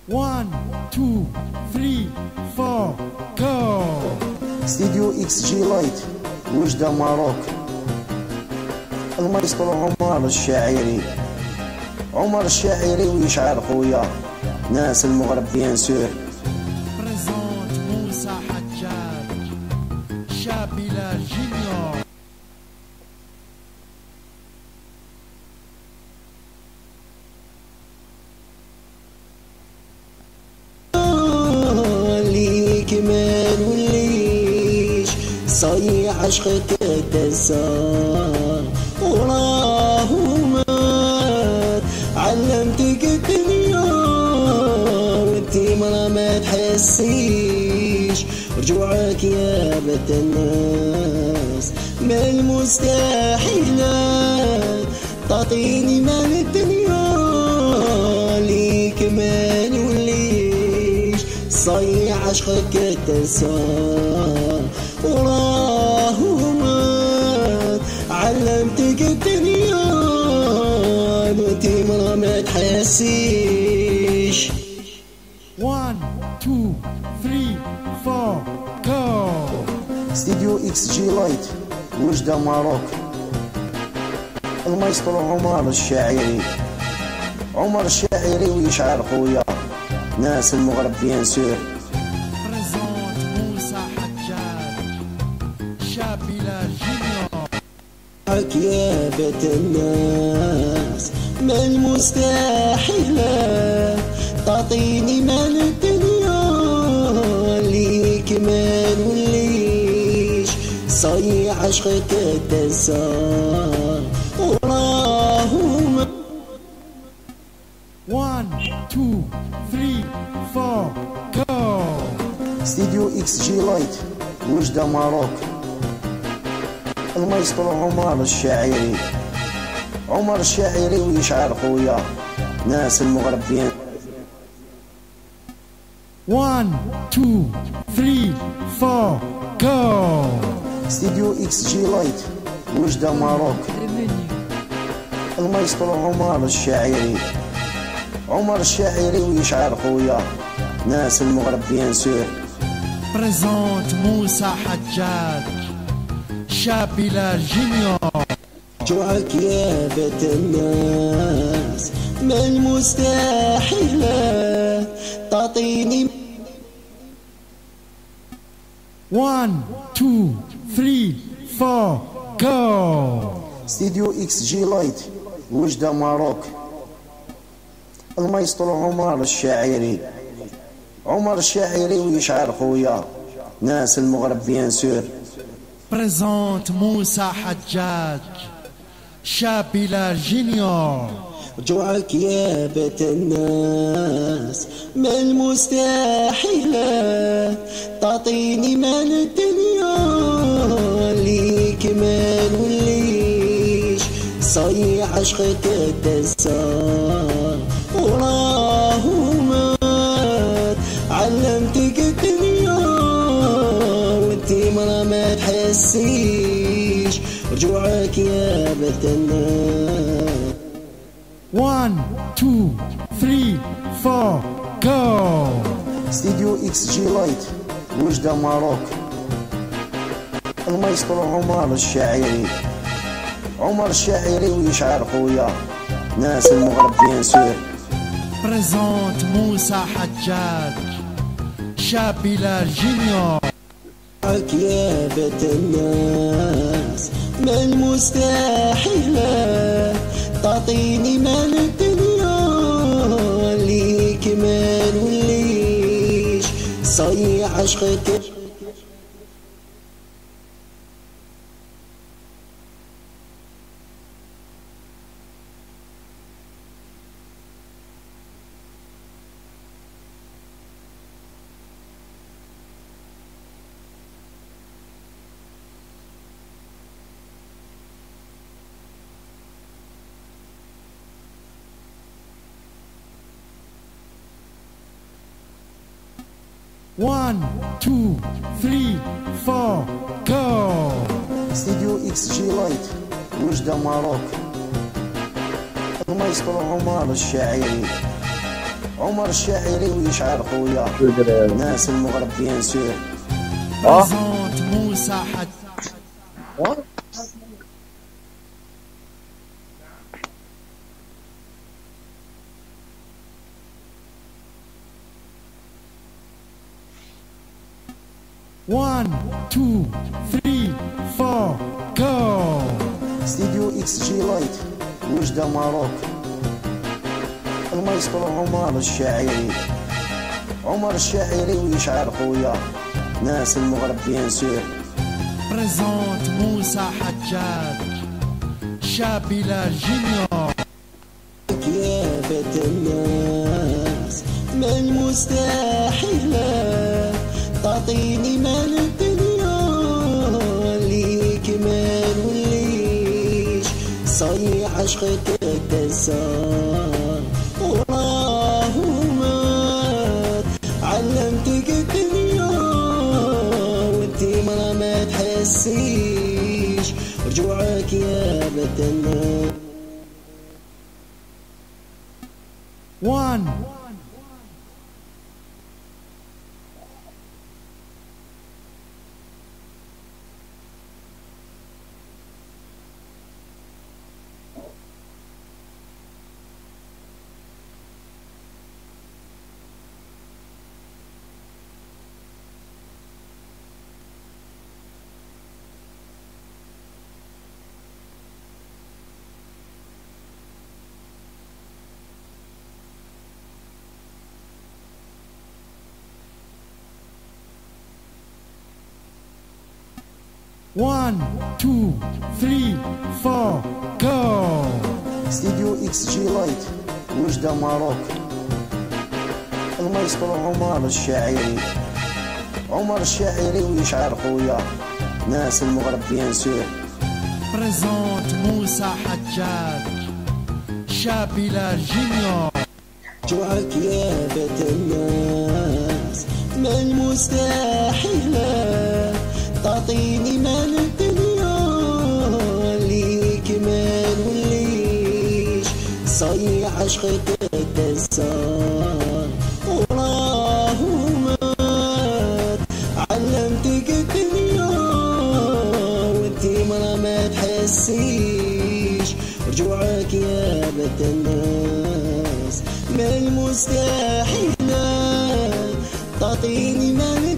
One, two, three, four, go! Studio XG Light وجدة المايسترو عمر الشاعري. عمر الشاعري ويشعر خويا. ناس المغرب bien sûr présente موسى حجاج شاب بلال جونيور ليك ما نوليش صيح عشقك تسار وراه مات علمتك الدنيا وانتي مرة ما تحسيش. رجوعك يا بنت الناس ما المستحيلات تعطيني مال الدنيا ليك ما نوليش. صيح عشقك تنسى وراه مات علمتك الدنيا وانتي مرة ما تحسيش. One, two, three, four, go! Studio XG Light وجدة Maroc المايسترو عمر الشاعري عمر الشاعري ويشعر خويا ناس المغرب bien sûr بيت الناس ما المستحيلة تعطيني مال الدنيا ليك ما نوليش صيح عشقك تنسى وراه ما One, two, three, four, go! Studio XG Light وجدة Maroc المايسترو عمر الشاعري. عمر الشاعري ويشعر خويا ناس المغرب bien One, two, three, four, go! Studio XG Light وجدة Maroc. المايسترو عمر الشاعري. عمر الشاعري ويشعر خويا ناس المغرب bien sûr présente موسى حجاج شاب بلال جونيور رجوعك يا بيت الناس ما المستحيل؟ تعطيني 1 2 3 4 go Studio XG Light وجدة Maroc المايسترو عمر الشاعري عمر الشاعري ويشعر خويا ناس المغرب bien sûr présente موسى حجاج شاب بلال جونيور جوعك يا بيت الناس ما المستحيل تعطيني مال الدنيا ليك ما نوليش صايع عشقك الدسار وراه رجوعك يا الناس 1 2 3 4 go Studio XG Light وجدة Maroc المايسترو عمر الشاعري. عمر الشاعري ويشعر خويا. ناس المغرب bien sûr présente موسى حجاج شاب بلال جونيور بيت الناس ما المستحيل تعطيني مال الدنيا ليك ما نوليش صايع عشقك. 1, 2, 3, 4, go. Studio XG Light وجدة Maroc المايسترو عمر الشاعري عمر الشاعري ويشعر خويا ناس المغرب bien sûr موسى حد 1, 2, 3, 4, go. Studio XG Light وجدة Maroc المايسترو عمر الشاعري عمر الشاعري ويشعر خويا ناس المغرب bien sûr présente موسى حجاج شاب بلال جونيور كيف الناس ما المستحيلات تعطيني مال الدنيا ليك ما نوليش صايع عشقك الدسار وراه مات علمتك الدنيا وانتي مرة ما تحسيش. رجوعك يا بيت الناس One. One, two, three, four, go! Studio XG Light وجدة Maroc المايسترو عمر الشاعري عمر الشاعري ويشعر خويا ناس المغرب bien sûr Présente موسى حجاج. شاب بلال جونيور. رجوعك يا بيت الناس ما المستحيل تعطيني مال الدنيا ليك ما نوليش صايع عشقك الدسار وراه مات علمتك الدنيا وانتي مرة ما تحسيش. غابة الناس. ما المستحيل تعطيني مال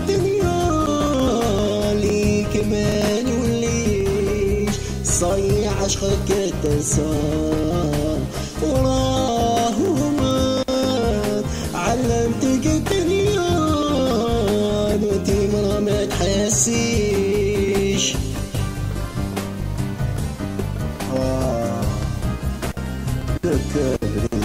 عشقك وراه مات علمتك الدنيا انتي مرة ما تحسيش آه. كبري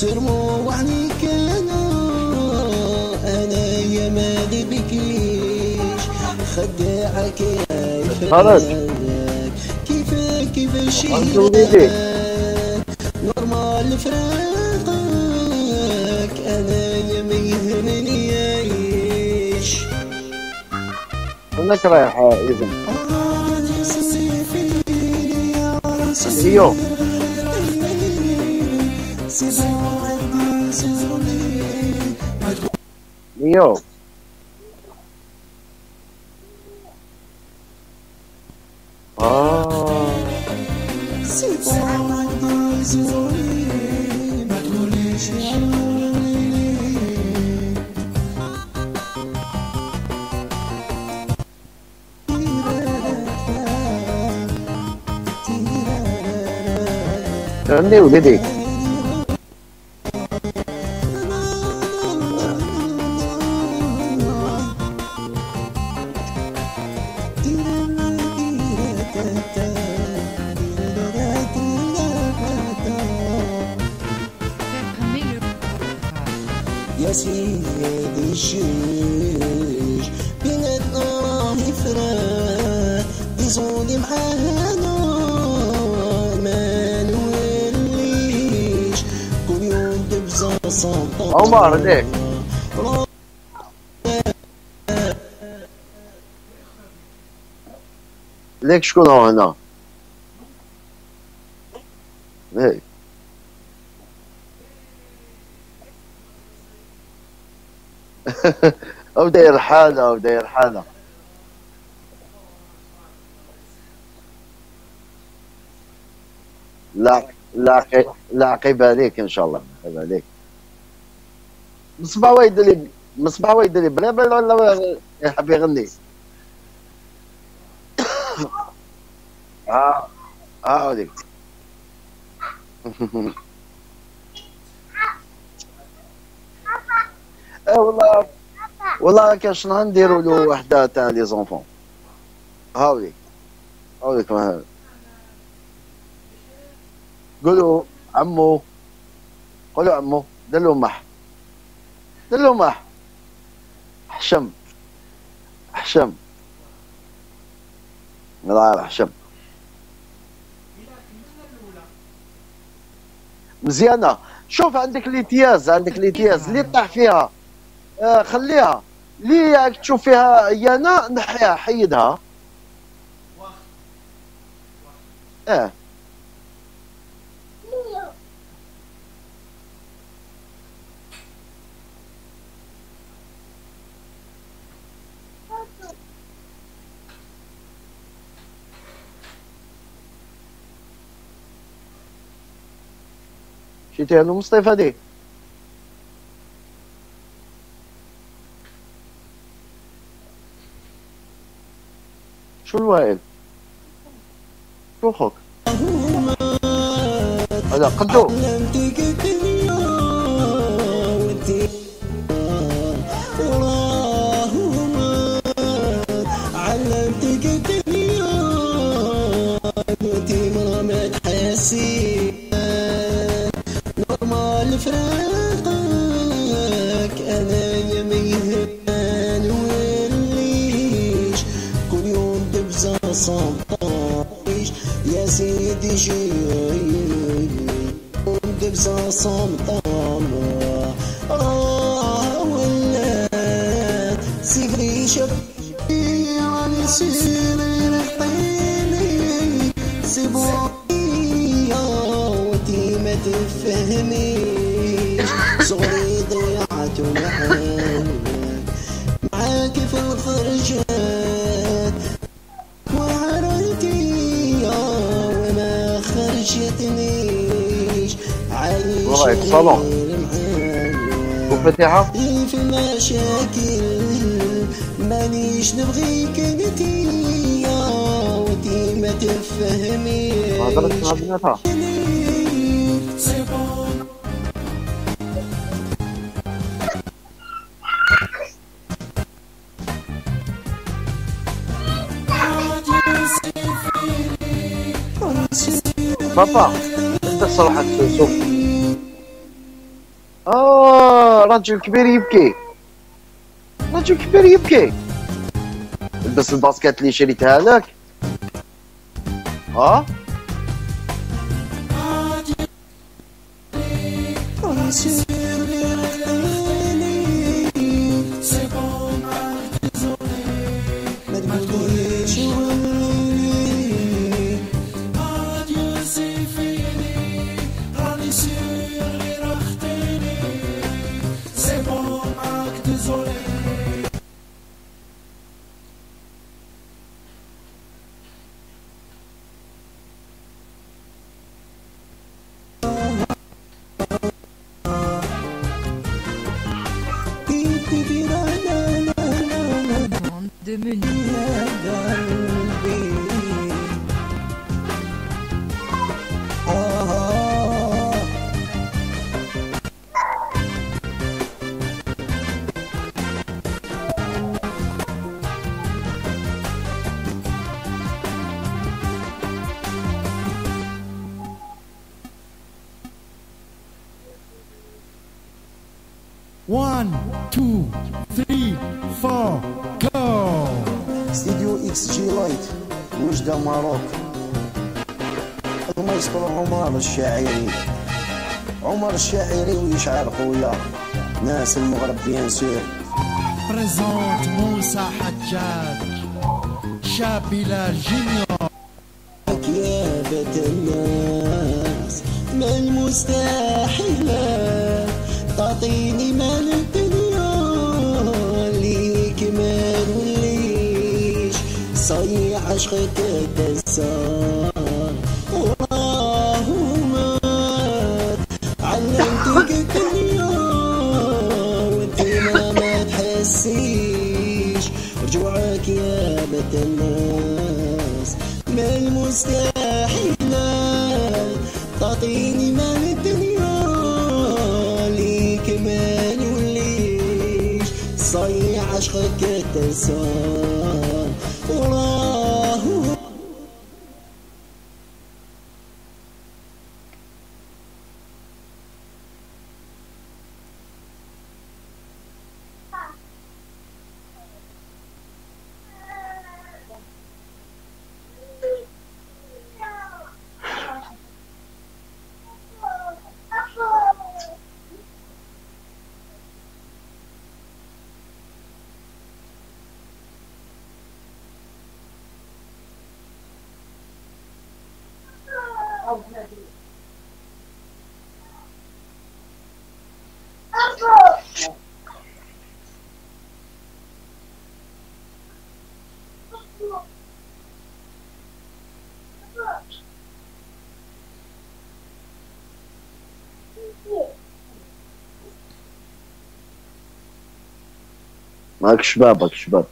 ذكريات سرمو وعنيك أنا أنا يا ما بكيش خداعك يا خلاص. كيف كيف. شيء نورمال فراقك. أنا يا ما يهمنيش وينك رايح 사람이요. 아. 그런데 우리들 عمر ليك شكون هو هنا ليك أو داير حاله أو داير حاله لا لا لا عليك ان شاء الله عليك مصباح وايد لي مصباح وايد لي بلابل ولا يحب يغني؟ آه. آه وليك آه والله والله كان شنو نديروا له وحدة تاع لي زونفون؟ هاوليك. هاوليك ما قولوا عمو. قولوا عمو دلوا مح. دلوا مح حشم حشم الله حشم مزيانة. شوف عندك الامتياز عندك الامتياز اللي طاح فيها. آه خليها. اللي راك تشوف فيها يانا نحيها حيدها. آه شتي هذا مصطفى هذه شو الوائل خوك هذا قدو علمتك الدنيا وانتي اللهم ما نورمال فراقك أنا يا ميهان وليش كل يوم دبزة صمطاش يا سيدي شيء دبزة صمطام آه ولات سيفري شبي عن سيري رحيلي سيبويا وتي ما تفهميش صغري ضيعت معاك معاك في الخرجات وعرفتي وما خرجتنيش عايش وفتحها. في مشاكل. مانيش نبغيك انتي وتي ما ما تفهميش بابا انت صراحة سوق. آه رجل كبير يبكي. رجل كبير يبكي. لبس الباسكت اللي شريتها لك. آه؟ Demande عمر الشاعري. عمر الشاعري ويشعر خويا. ناس المغرب بيان سور Présente Moussa Hadjad, Chabila Junior. يا بيت الناس ما المستحيلة تعطيني مال الدنيا ليك ما نوليش صيح عشقك تسار المستحيل تعطيني مال الدنيا ليك ما نوليش صيح عشقك تسار altına değil. Bak şuna bak şuna.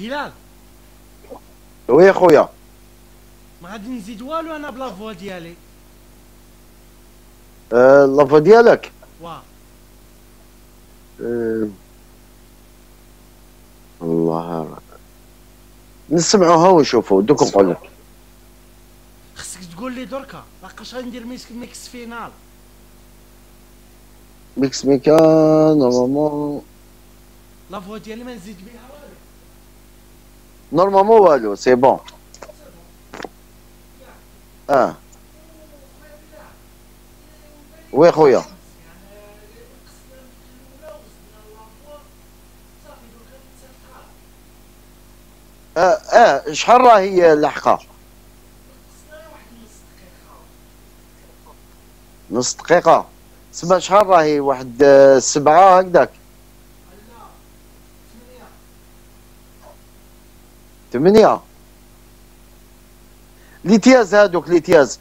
بلال. وي خويا. ما غادي نزيد والو أنا ب la voix ديالي. آه، la voix ديالك؟ واه آه، الله. نسمعوها ونشوفوا دوك نقول لك خصك تقول لي دركا. لاقاش غندير mix mix final. mix ميكا normalement la voix ديالي ما نزيد بها. normalement والو c'est bon آه وي خويا آه آه شحال راهي لاحقه نص دقيقة. سما شحال راهي؟ واحد آه، سبعة هكذاك. ثمانية الامتياز هادوك الامتياز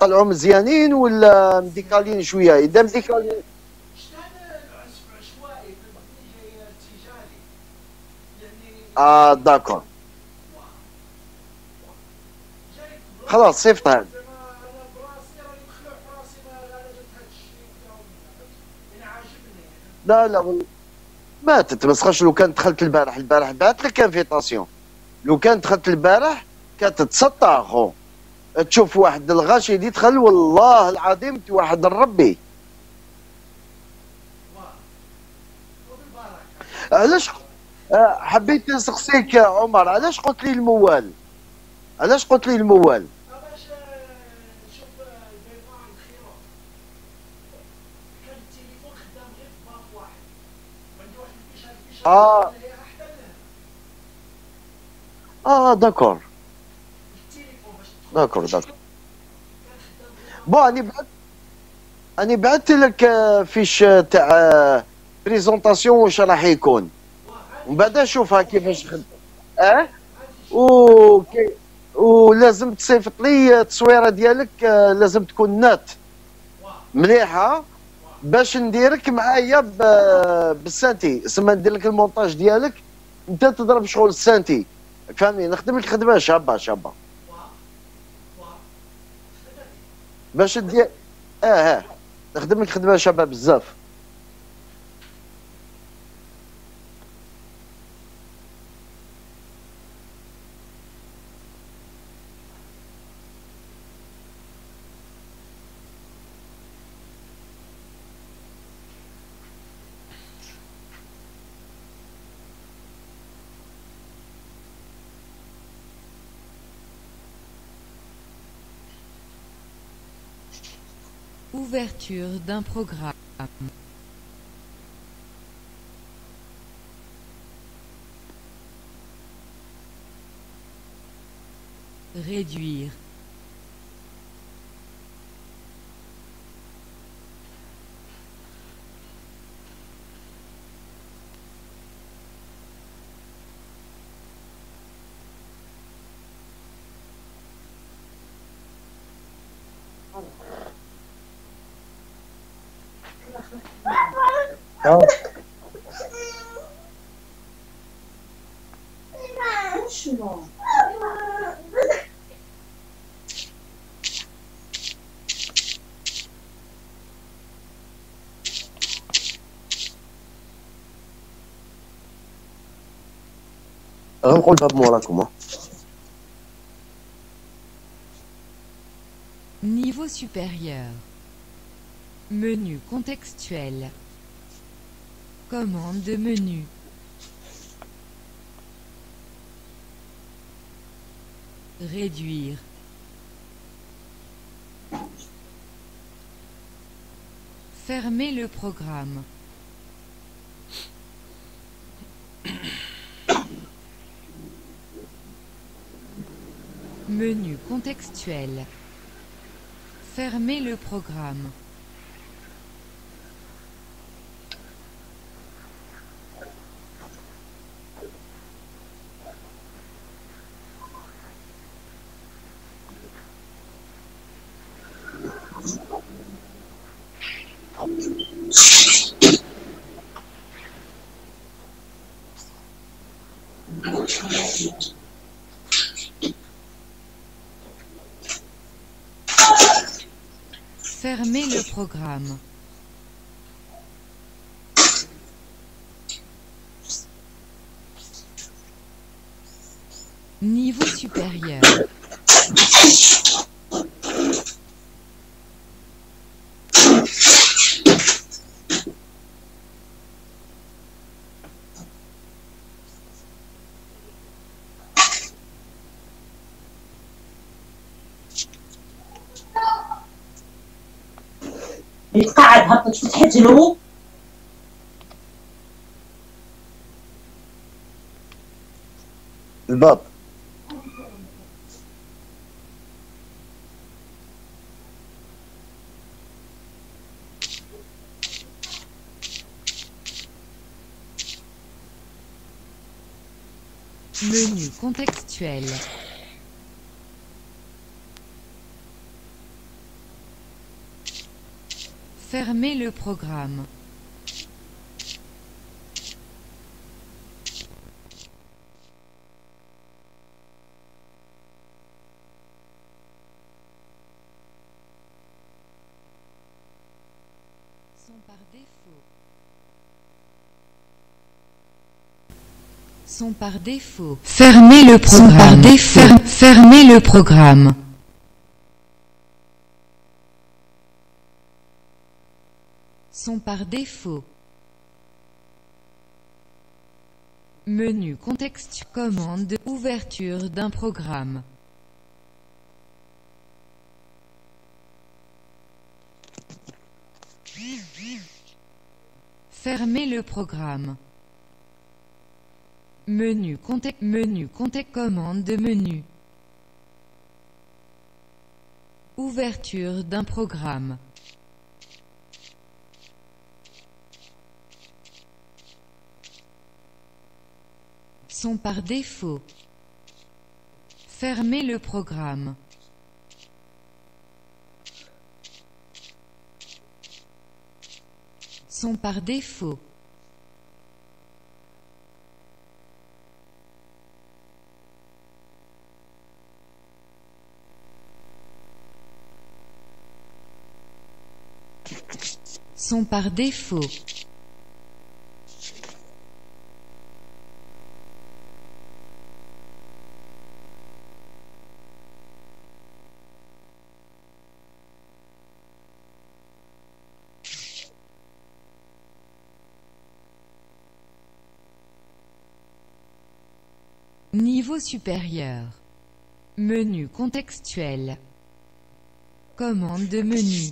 طلعوا مزيانين ولا مديكالين شوية؟ إذا مديكالين. آه داكور. خلاص صيفط هاد. لا لا ما تتمسخرش لو كان دخلت البارح. البارح بعت لك انفيتاسيون لو كان دخلت البارح كانت تسطى أخو. تشوف واحد الغاشي اللي يدخل والله العظيم واحد الربي. علاش؟ آه، حبيت نسقسيك يا عمر علاش قلت لي الموال؟ علاش قلت لي الموال؟ آه آه d'accord. d'accord d'accord. bon أني بعت أني بعثت لك آه، fiche آه، تاع آه، présentation واش راح يكون. ومن بعد شوفها كيفاش خد آه؟ و ولازم تصيفط لي التصويرة ديالك لازم تكون نات. مليحة؟ باش نديرك معايا ب- بالسانتي سما ندير لك المونتاج ديالك. أنت تضرب شغل السانتي فهمني نخدم لك خدمة شابة شابة. باش دير آه آه. نخدم لك خدمة شابة بزاف. Ouverture d'un programme. Réduire. Non. Franchement. Rencontre pas moi là comment Niveau supérieur. Menu contextuel. Commande de menu. Réduire. Fermer le programme. Menu contextuel. Fermer le programme. Fermer le programme. Niveau supérieur. القاعد هبط فتحت له الباب Menu contextuel. Fermer le programme. Sont par défaut. Sont par défaut. Fermez le programme. par défaut. fermez le programme. Sont par défaut. Menu contexte commande ouverture d'un programme. Fermez le programme. Menu contexte menu contexte commande de menu. Ouverture d'un programme. Sont par défaut. Fermez le programme. Sont par défaut. Sont par défaut. Niveau supérieur. Menu contextuel. Commande de menu.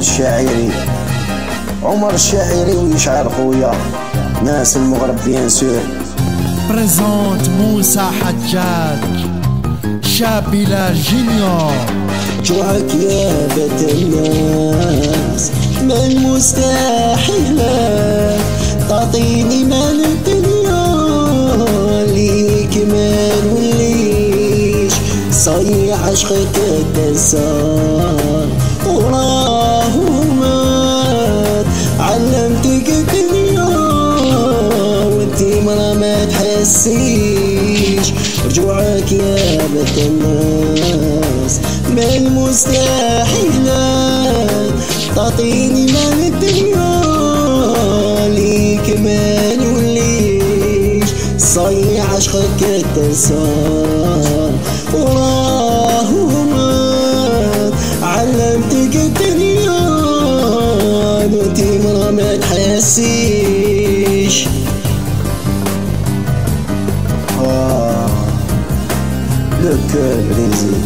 الشاعري عمر الشاعري ويشعر خويا. ناس المغرب بيان سور بريزونت موسى حجاج شابيلا جينيور جوعك يا بت الناس؟ ما المستحيل تعطيني مال الدنيا. ليك ما نوليش. صيح عشقك الدسار وراك علمتك الدنيا وانتي مرة ما تحسيش. رجوعك يا بنت الناس ما المستحيل تعطيني مال الدنيا ليك ما نوليش. صيع عشقك تنسى. وراه علمتك الدنيا Oh, le cœur brisé.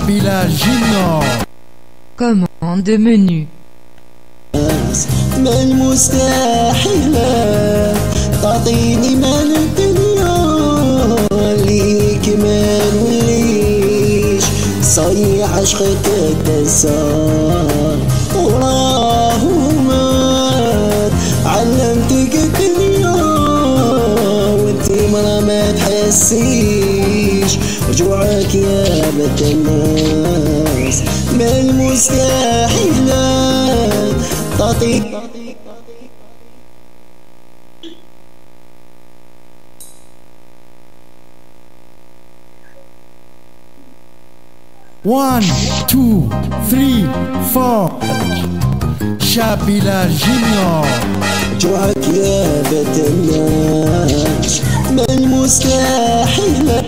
Papilagino. Commande menu. تعطيني مال الدنيا ليك ما صيح عشقك الدسار وراه مات علمتك الدنيا وانتي مرة ما تحسيش رجوعك يا بت الناس ما المستحيل تعطيك One, two, three, four. شابيلا جونيور جوعك يا بت الناس ما المستحيل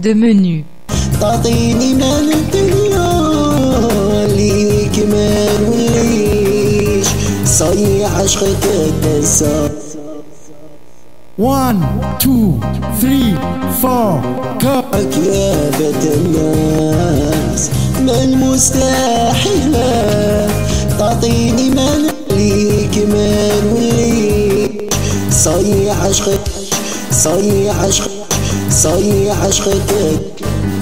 de menu. One, two, three, four, go. كابة الناس ما المستحيل تعطيني ما ليك ما نوليك صيح عشقك صيح عشق صيح عشقتك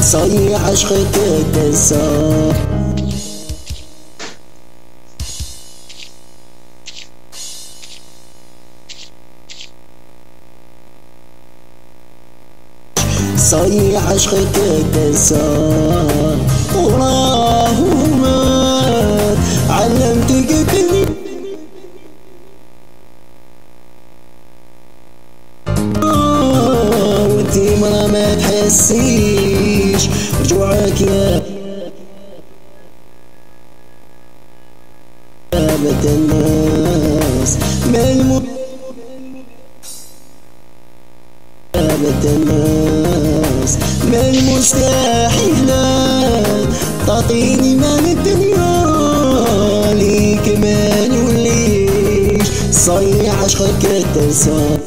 صيح عشقتك بالصار صيح عشقتك بالصار ما تحسيش رجوعك يا بت الناس. الم بت الناس. ما المستحيلات تعطيني مال الدنيا ليك ما نوليش. صايع عشقك تنسى.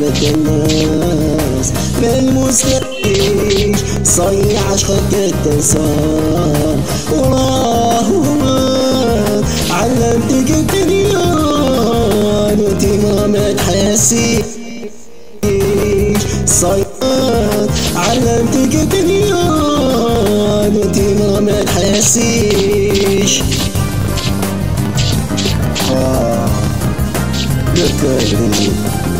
بت الناس ما المستحيل صايع عشقك تنسى وراه علمتك الدنيا وانتي ما تحسيش صياد علمتك الدنيا وانتي ما ما تحسيش آه ذكرني آه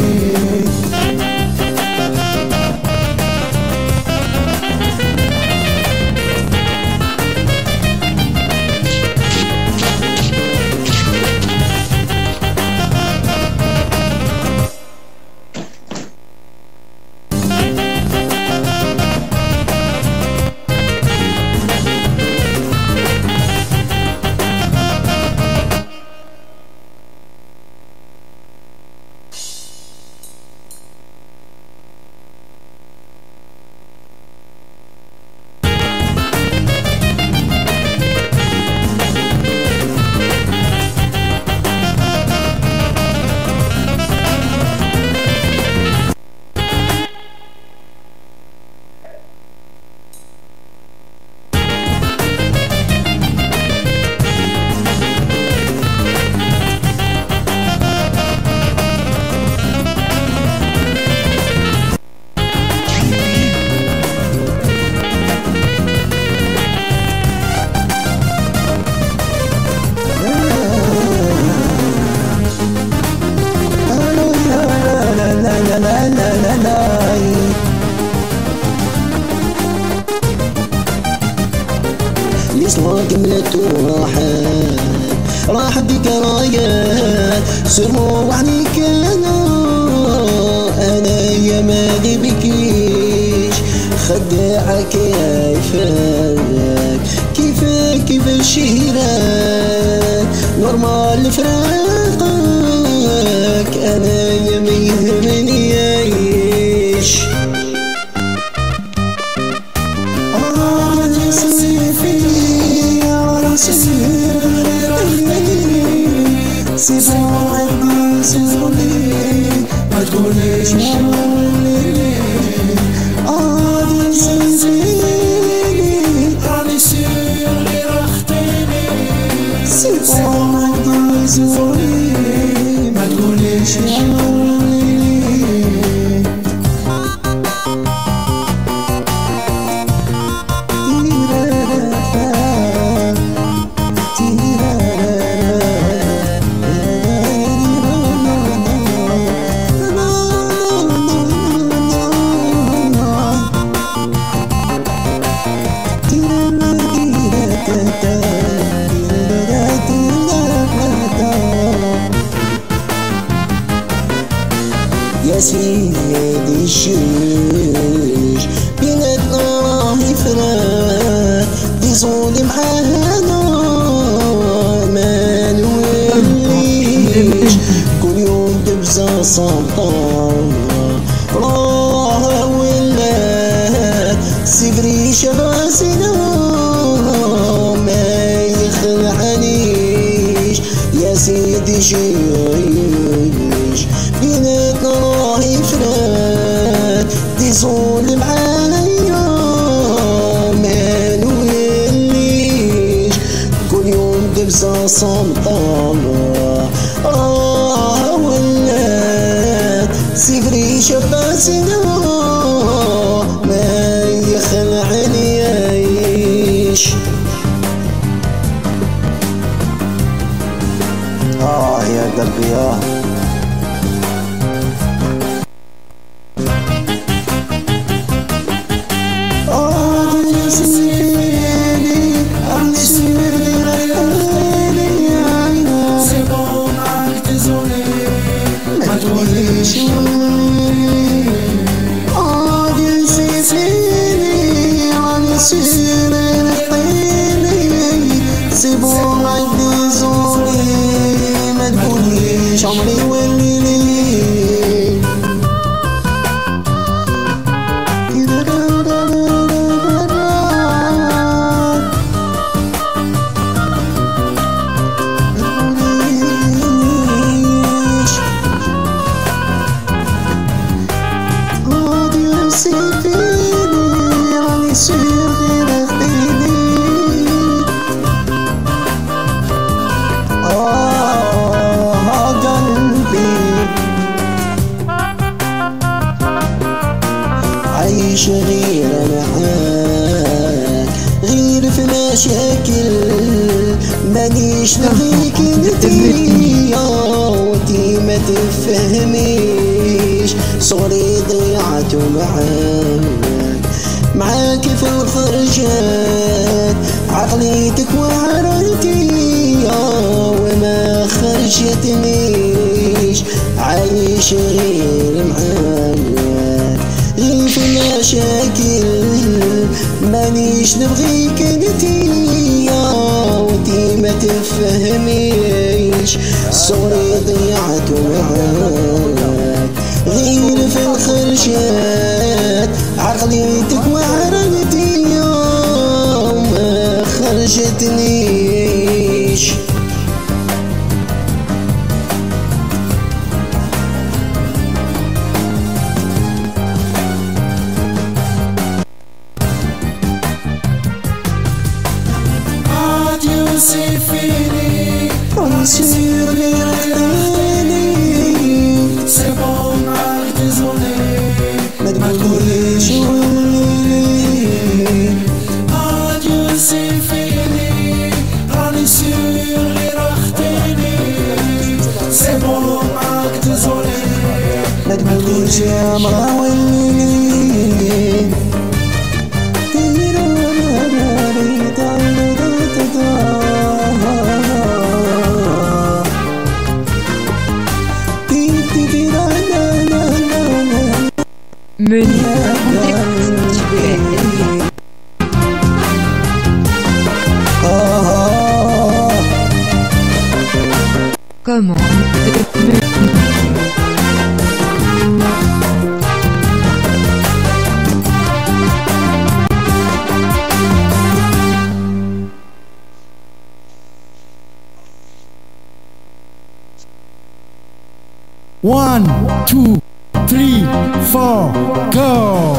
1, 2, 3, 4, go.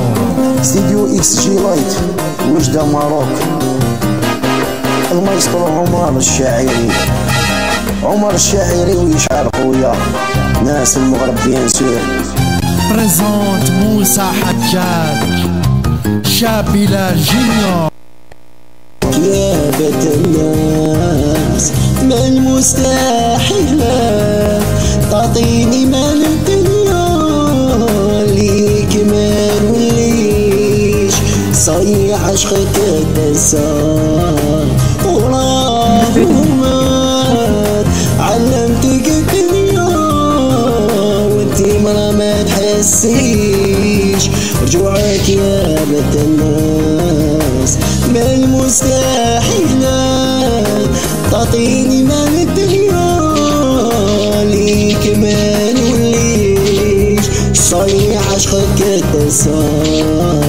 Studio XG Light وجدة Maroc المايسترو عمر الشاعري عمر الشاعري ويشعر خويا ناس المغرب bien sûr présente موسى حجاج شاب بلال junior يا بنت الناس ما المستحيلات تعطيني مال الدنيا ليك ما نوليش صيح عشقك الدسار وراك ومات علمتك الدنيا وانتي مرة ما تحسيش رجوعك يا بنت الناس. ما المستحيل تعطيني مال صنيع عشقك الكسار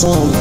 دبزة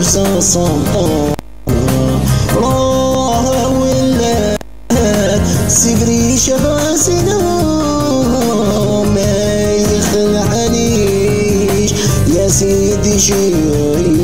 خمسة صفا راها ولا سقري شفا ما يخلعنيش يا سيدي شيري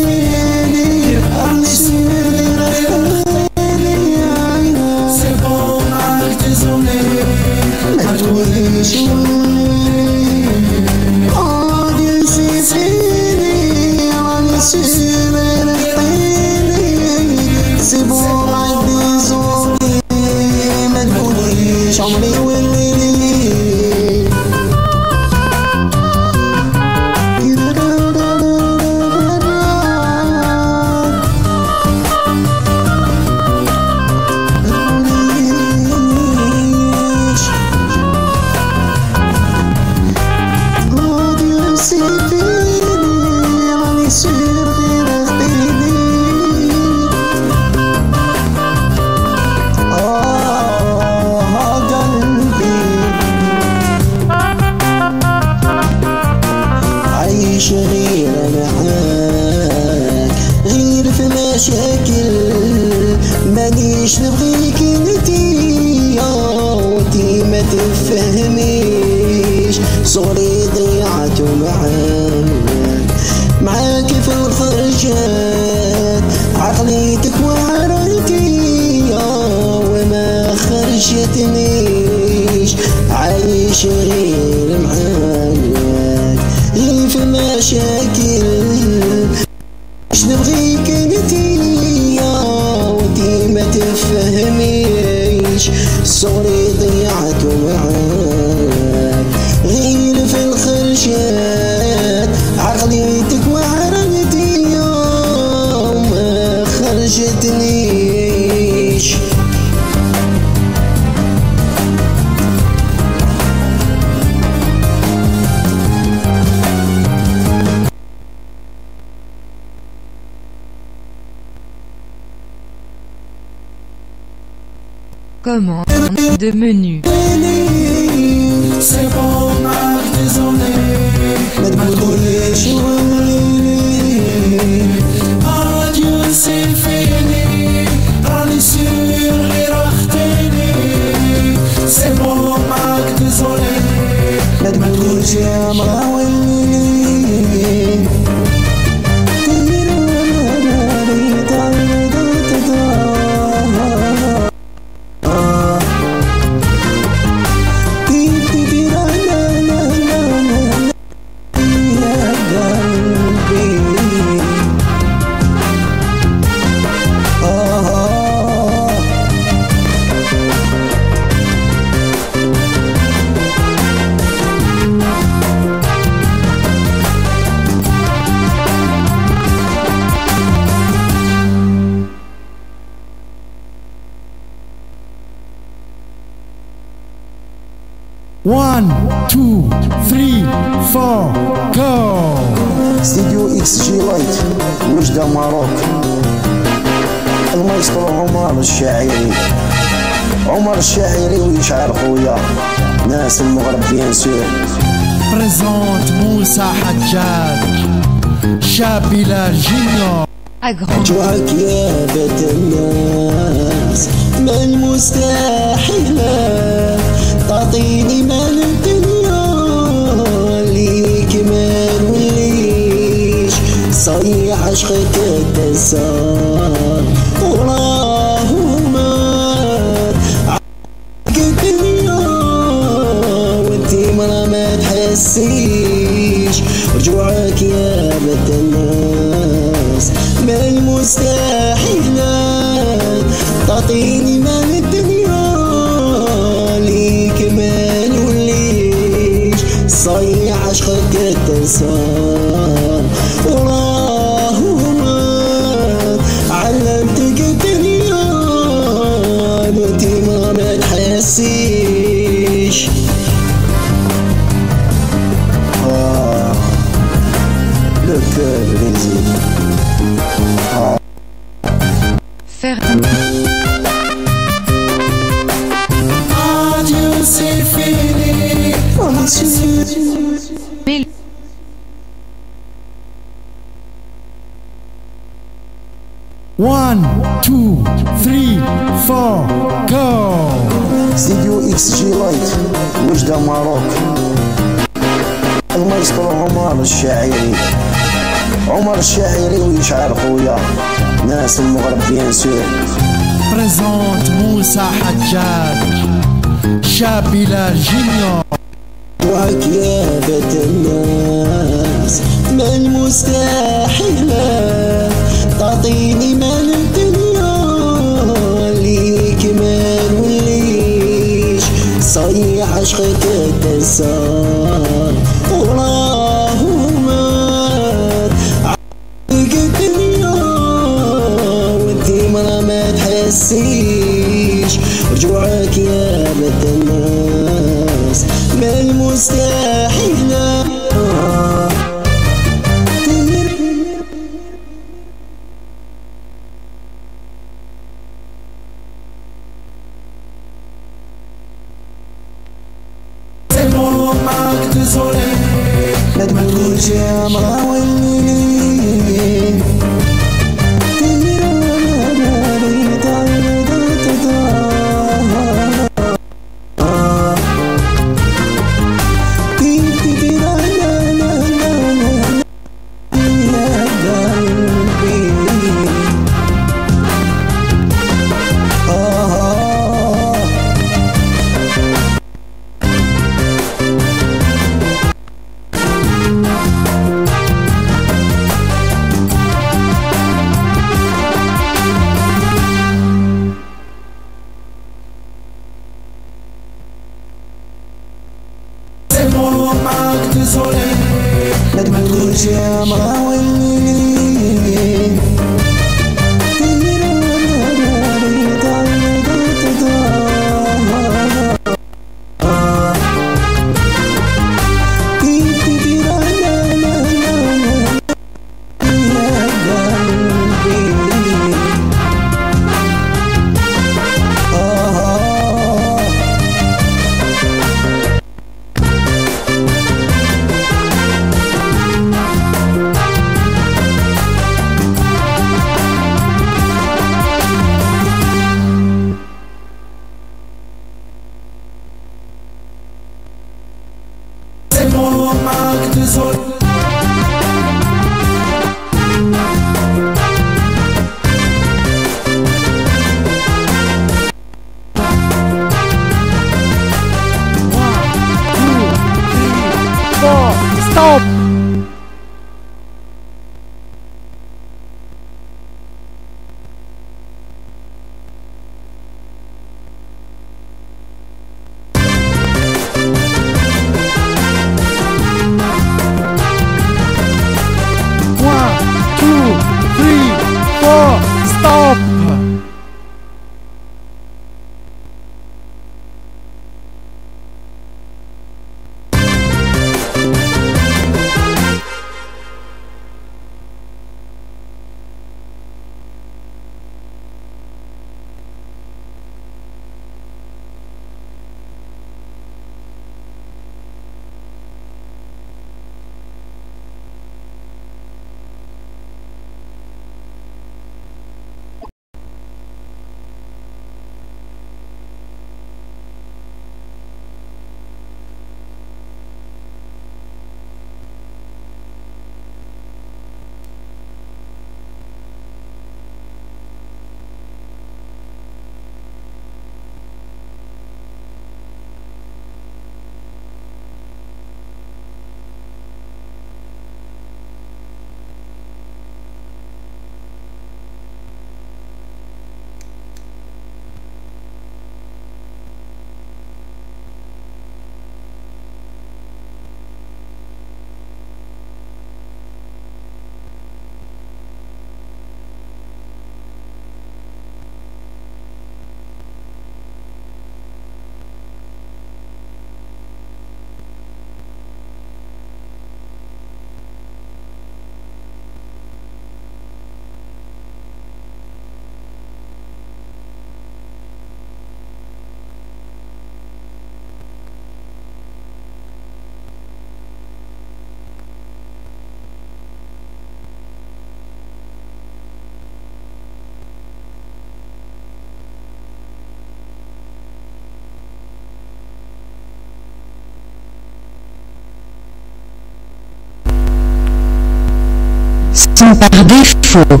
sont par défaut.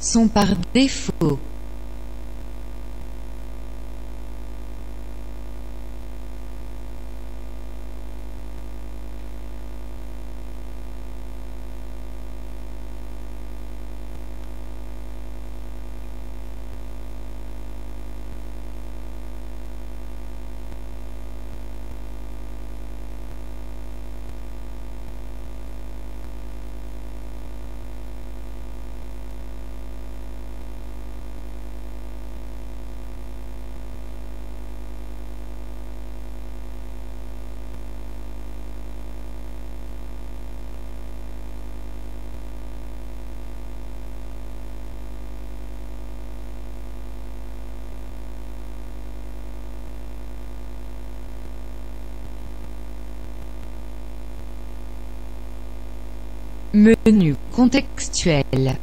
Sont par défaut. Menu contextuel.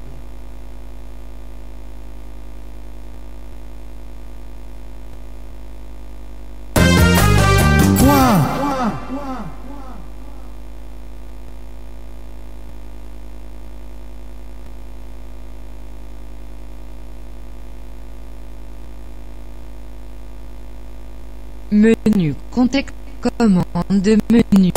Menu contexte commande menu.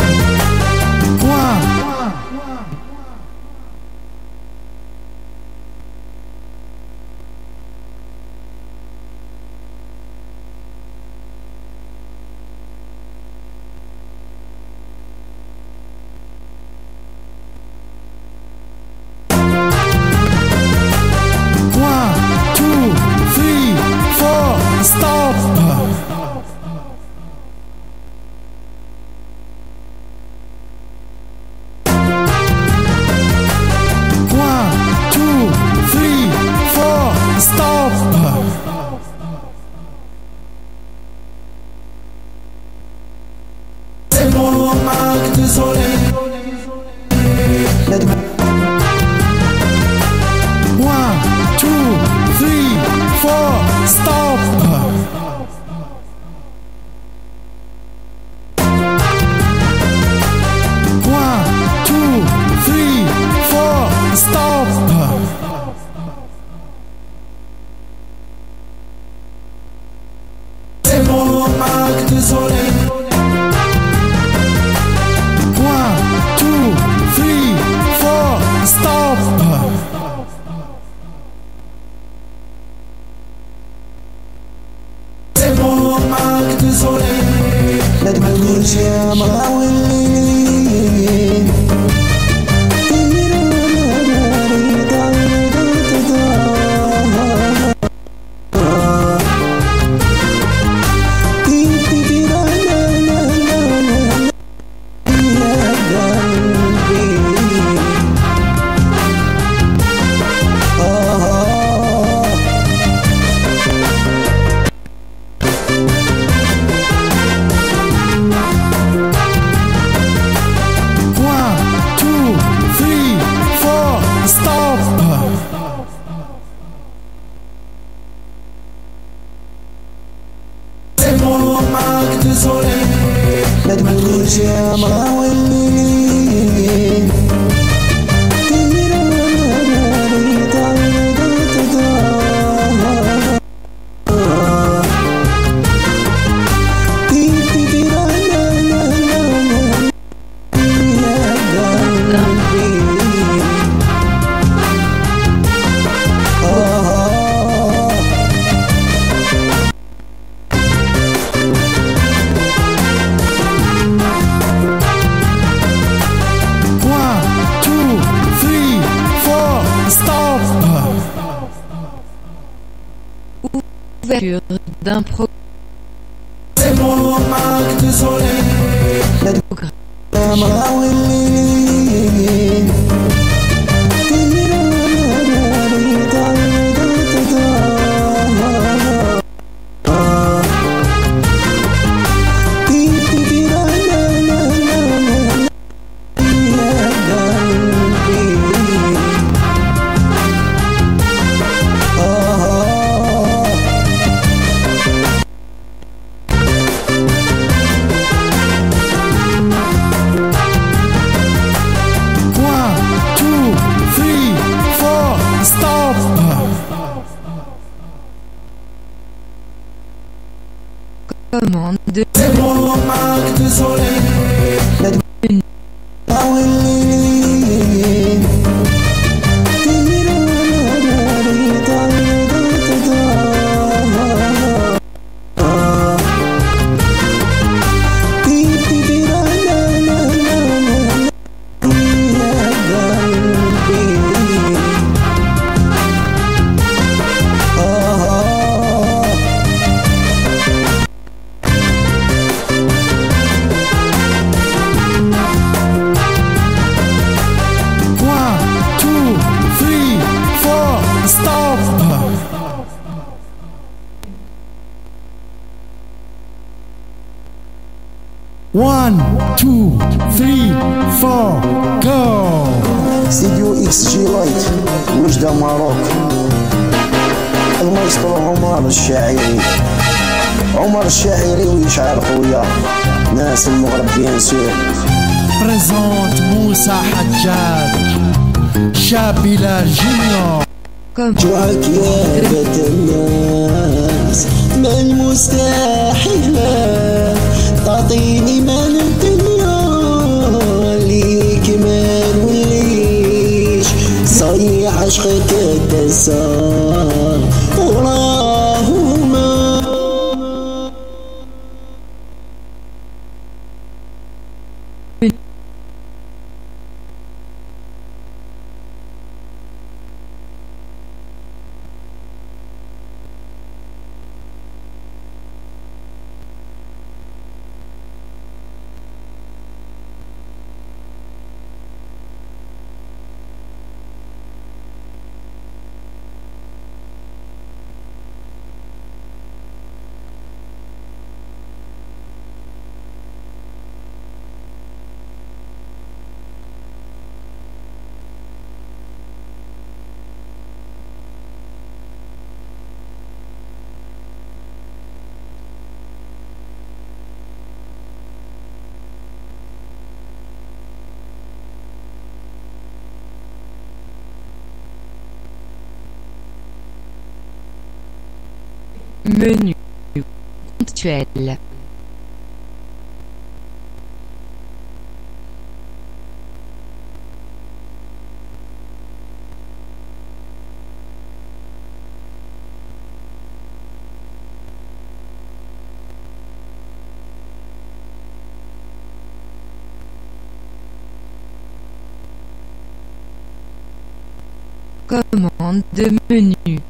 Commande de menu.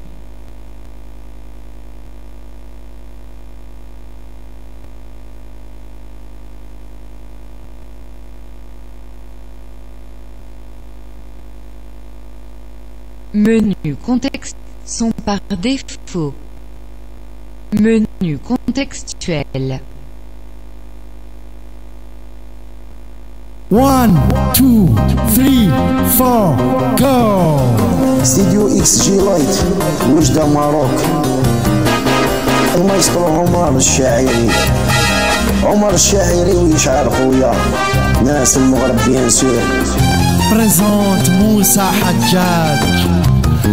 Menu contexte sont par défaut. Menu contextuel. One, two, three, four, go studio XG Light وجدة Maroc المايسترو عمر الشاعري عمر الشاعري ويشعر خويا ناس المغرب bien sûr présente موسى حجاج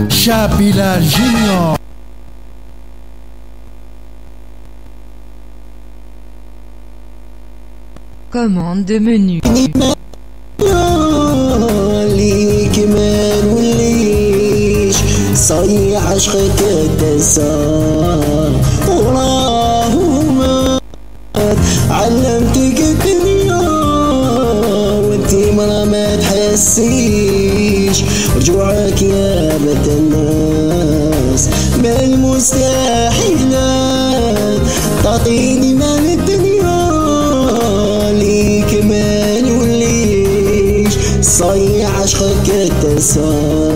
شاب بلال junior Commande de menu. صايع عشقك الدسار مات علمتك الدنيا وانتي مرا ما تحسيش. رجوعك يا بنت الناس ما المستحيلات. تعطيني مال الدنيا ليك ما نوليش صيع عشقك التسار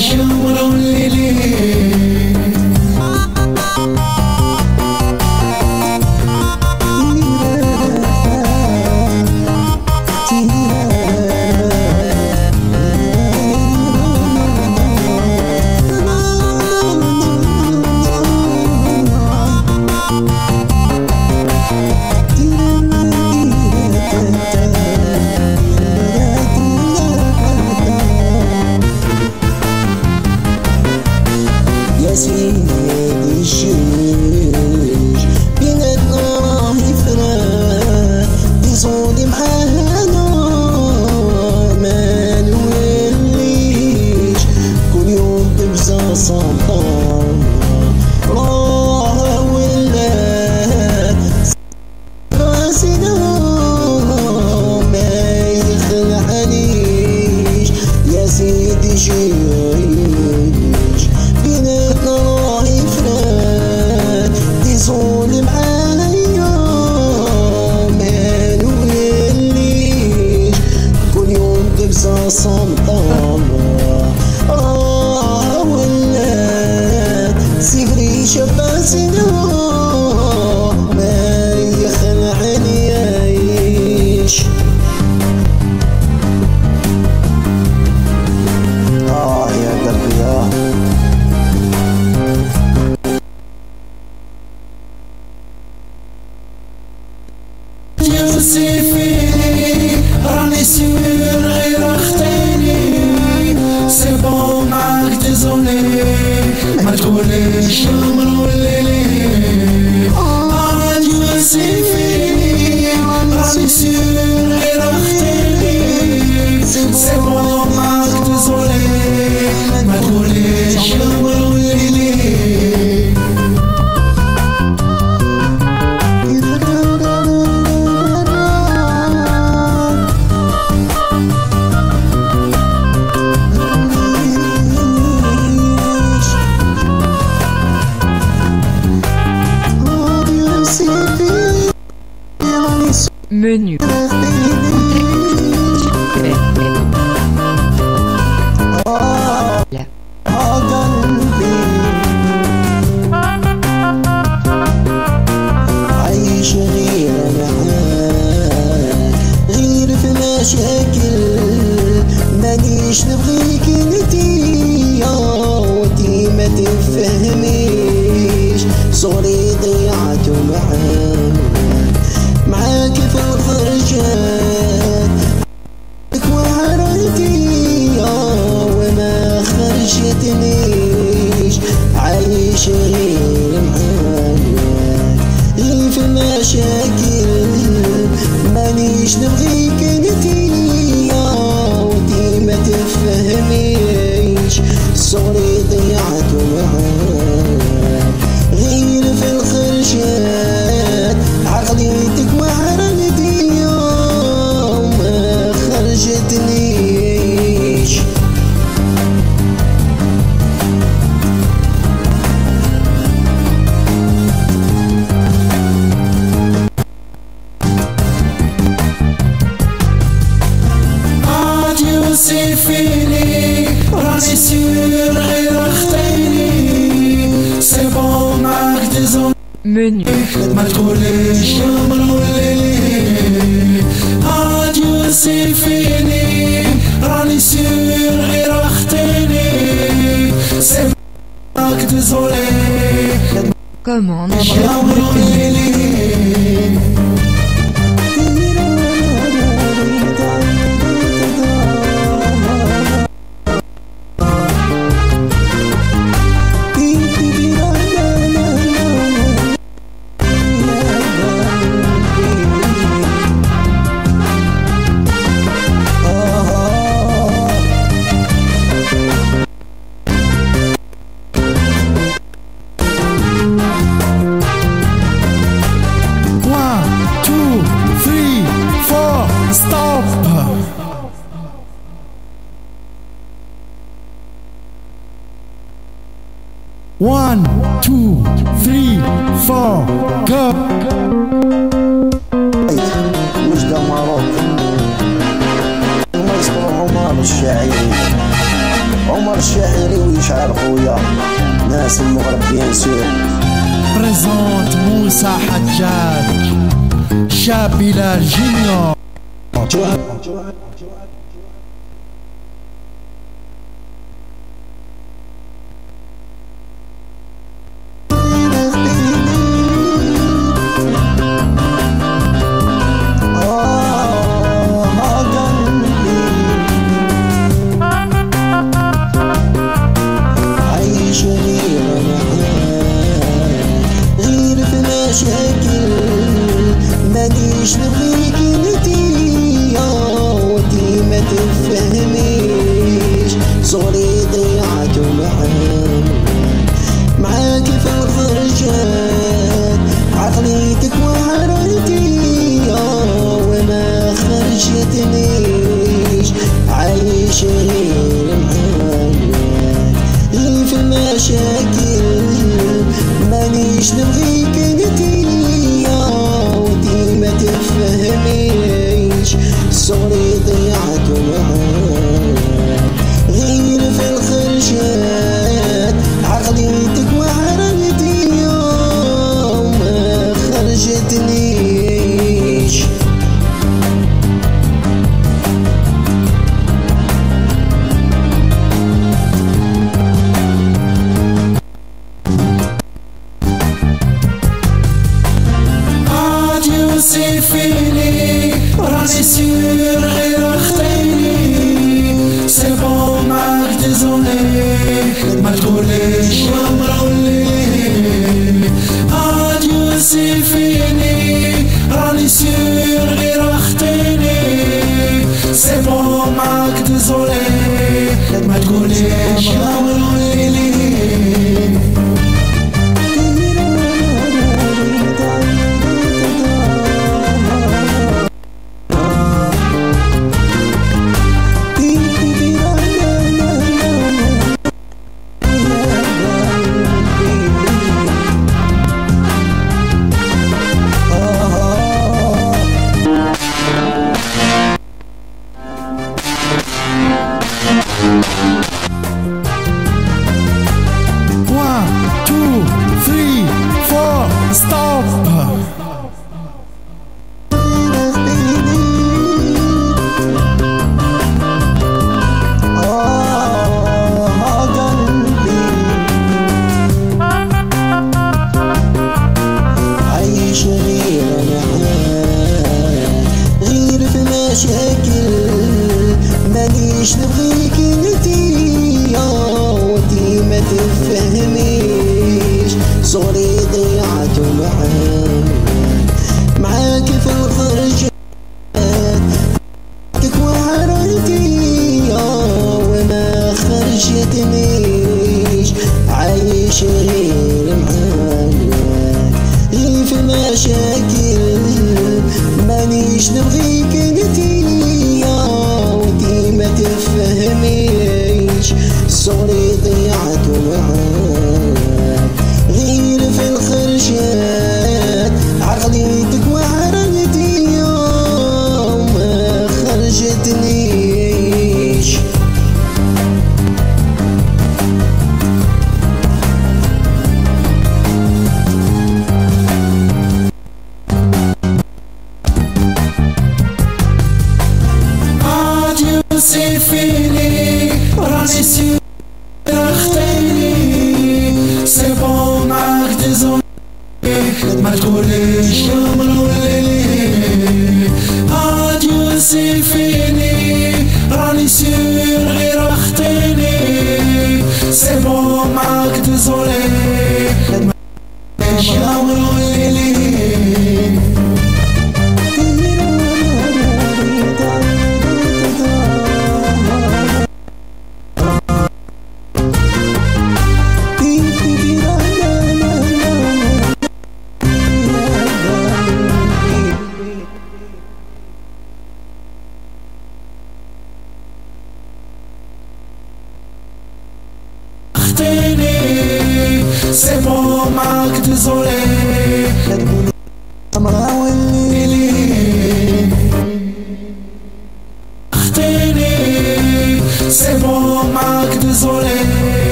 تقوليش يا مراوليلي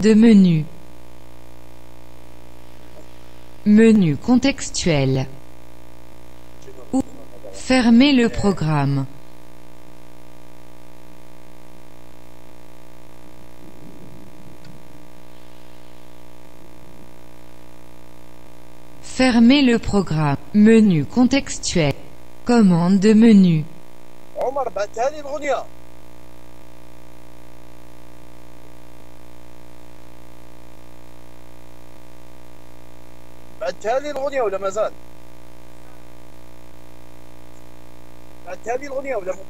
de menu. Menu contextuel. Ou fermer le programme. Fermez le programme. Menu contextuel. Commande de menu. بعتها لي الاغنيه ولا مازال؟ بعتها لي الاغنيه ولا مازال؟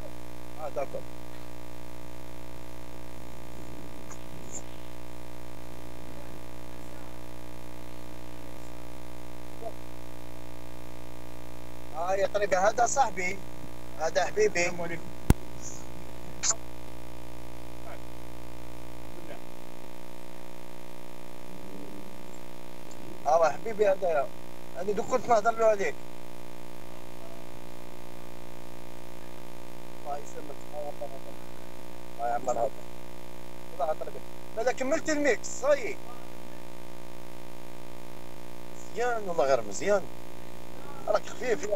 آه داكو آه يا طريقة هذا صاحبي هذا حبيبي السلام عليكم في هذا. يا أنا دوك كنت نهضر له عليك. الله يسلمك. الله يعمر هذا الله عطر بك كملت ال mix. ça y est مزيان والله غير مزيان. راك خفيف.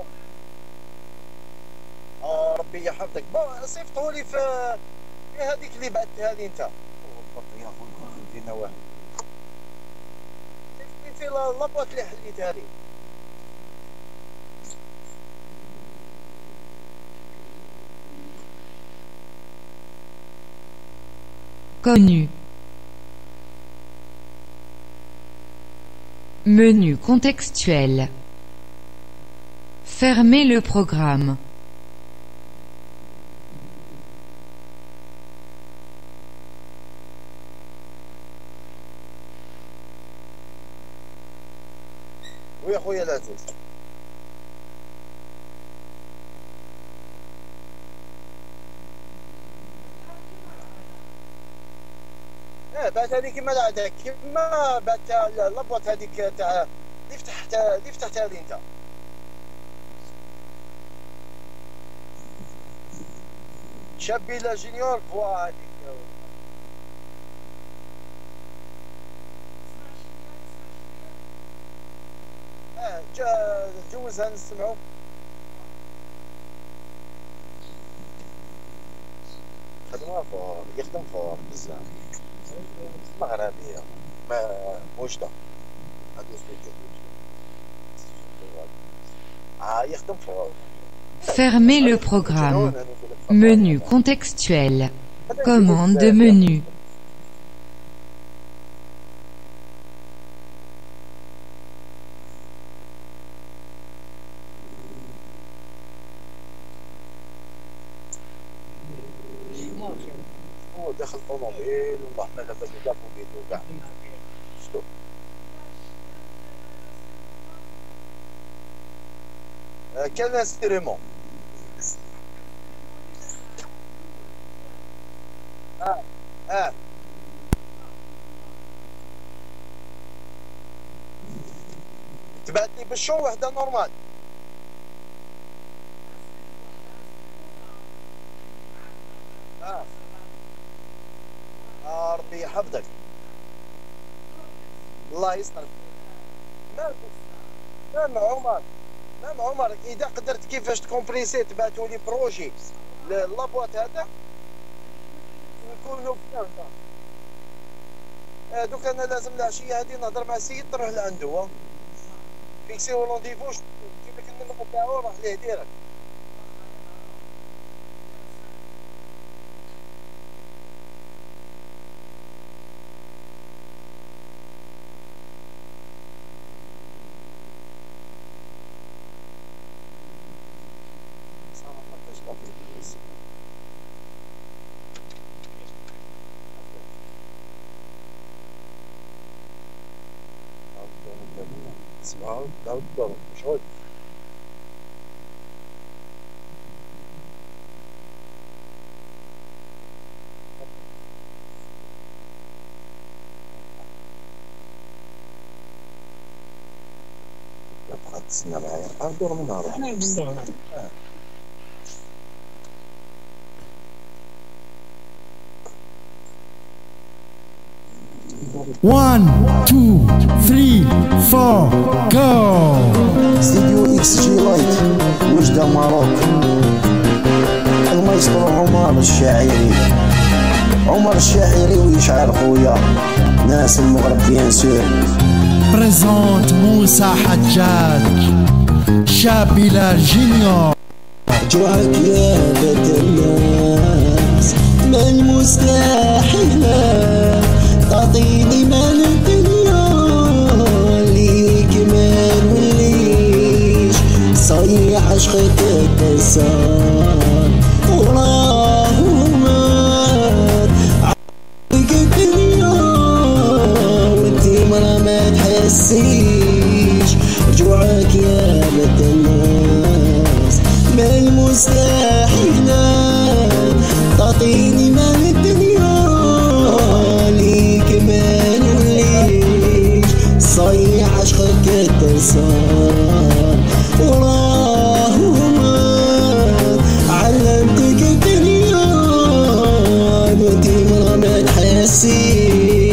آه ربي يحفظك. bon صيفطوا لي في هذيك اللي بعثتها لي أنت. Connu. Menu contextuel. Fermez le programme. بعد هذيك كيما العاده بعد تاع لابوات هذيك تاع اللي فتحت اللي فتحتها لي انت. شابي لا جونيور بوا هذيك. آه جا- جوزها نسمعو. خدمة فور يخدم فور بزاف. مغربية ما وجدة هادو سميتو اه يخدم فور Fermez le programme. Menu contextuel. Commande de menu. instrument آه آه. تبعت لي بالشو وحدة normal. آه. آه ربي يحفظك. الله يستر. نعم نعم عمر؟ نعم عمر إذا قدرت كيفاش ت compresser تبعتوا لي projet la boîte هذا؟ نكونوا فيها آه دوك أنا لازم العشية هذه نهضر مع السيد نروح لعنده ها. فيكسيو rendez-vous نجيب لك النمره تاعو نروح ليه direct down, down to bottom. مش هودي تبقى تسنى معايا الأرض ورمينا روحي 1 2 3 4 go. Studio إكس جي لايت وجده ماروك المايسترو عمر الشاعري عمر الشاعري ويشعل خويا ناس المغرب بيان سور بريزونت موسى حجاج شابيلا جينيور جوعك يا بدر الناس ما المستحيلات تعطيني مال الدنيا ليك ما نوليش صايع عشقك كسار وراه مات عقلك الدنيا وانتي مرة ما تحسيش. رجوعك يا بدا الناس. ما المستحيل تعطيني مال صار وراهم على الدقيق الدنيا وديما ما تحسيش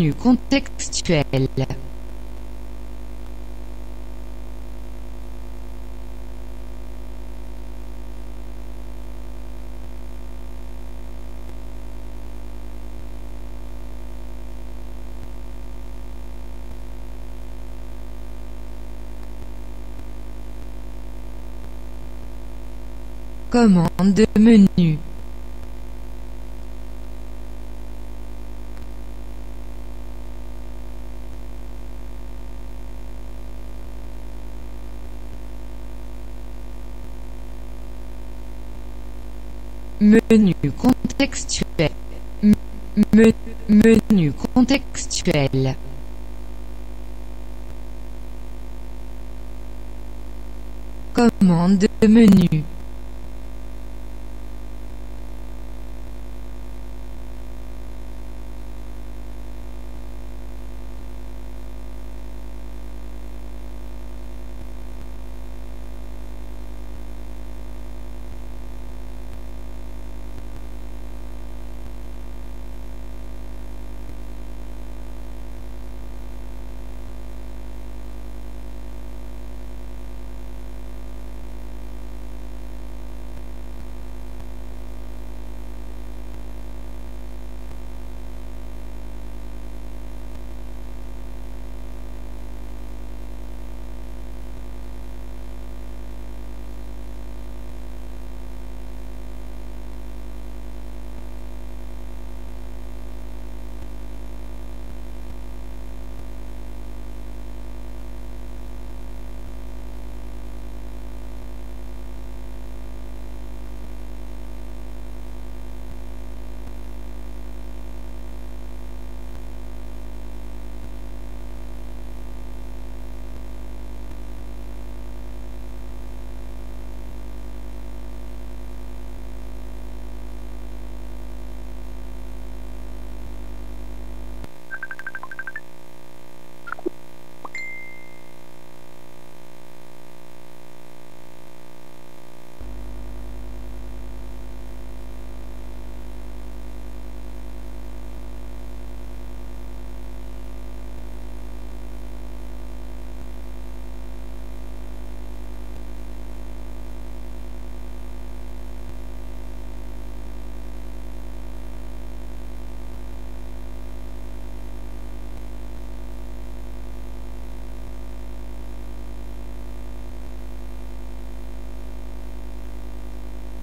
contenu contextuel. Commande de menu Menu contextuel. Me- menu contextuel. Commande de menu.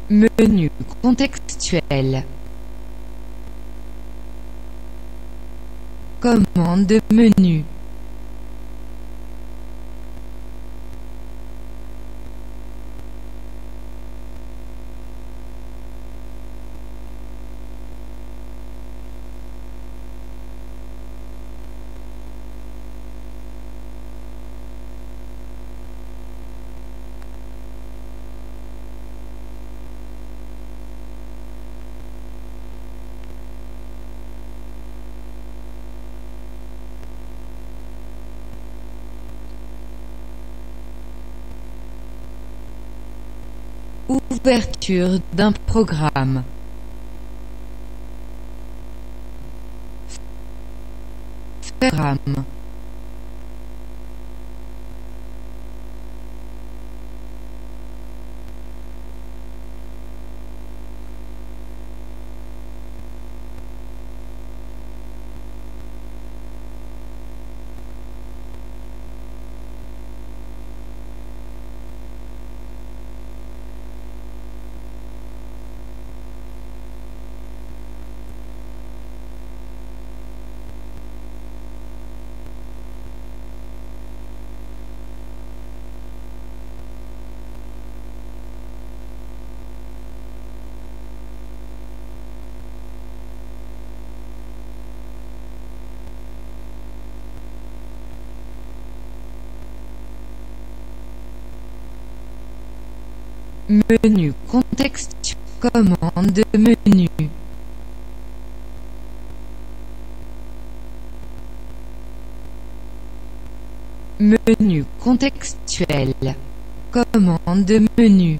Menu contextuel. Commande de menu. Ouverture d'un programme. Programme. Menu contexte. Commande de menu. Menu contextuel. Commande de menu.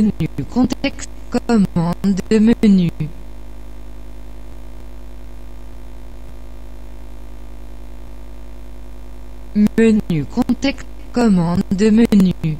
Menu contexte. Commande de menu. Menu contexte. Commande de menu.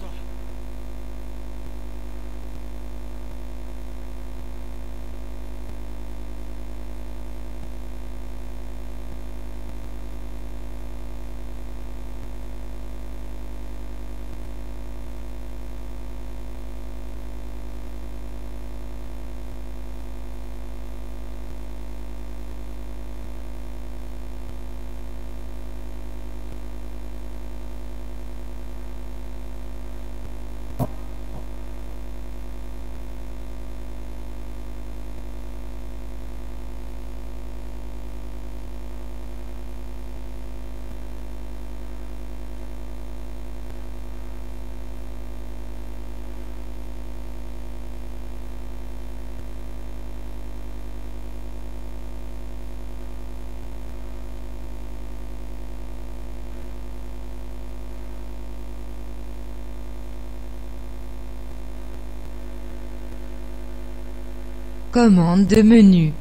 Santo. Commande de menu.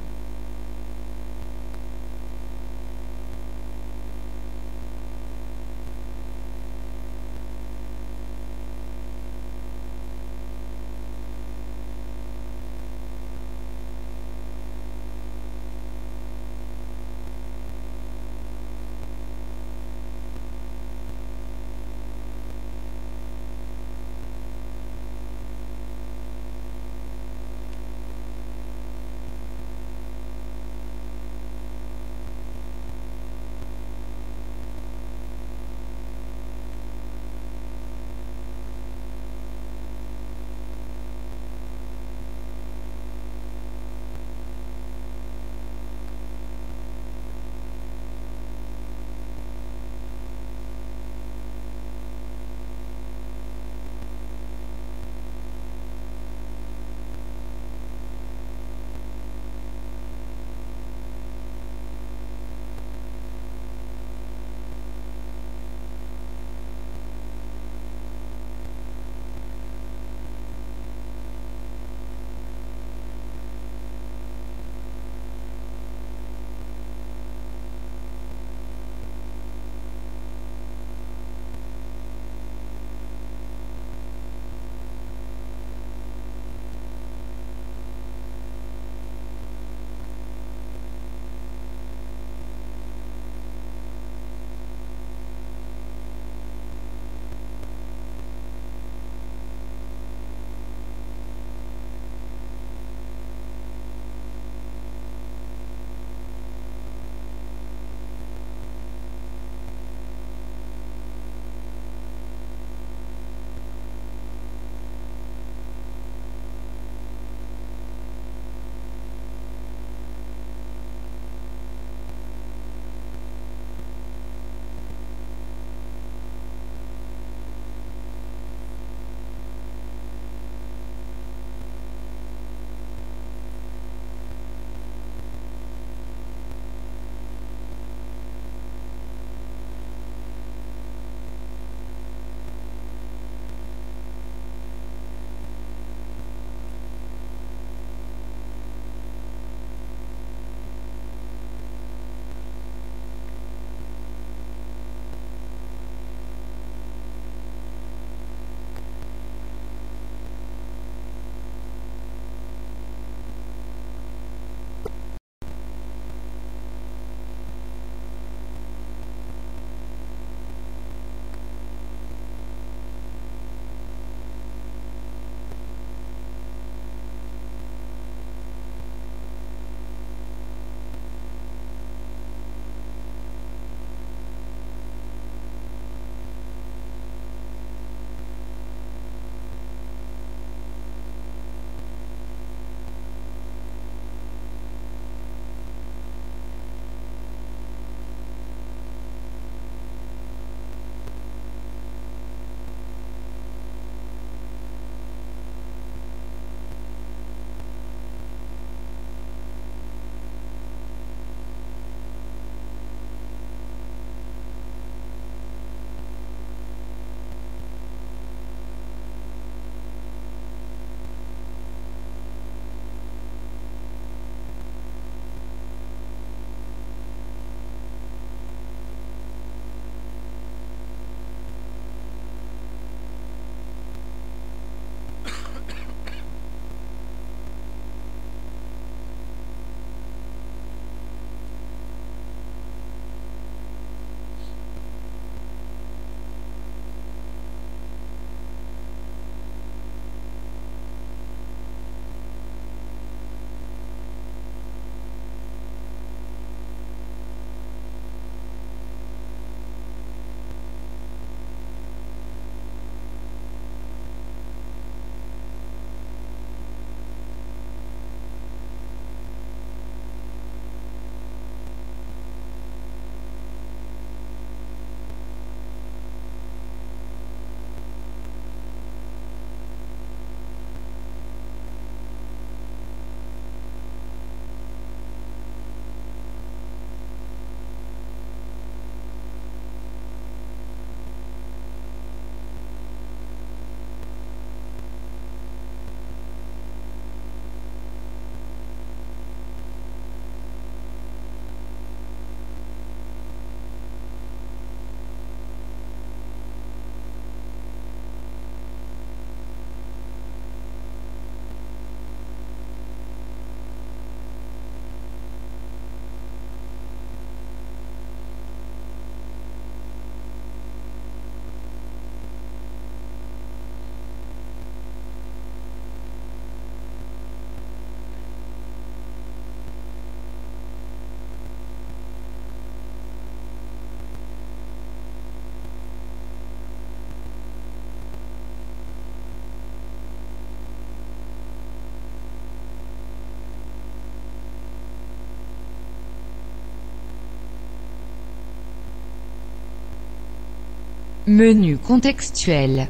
Menu contextuel.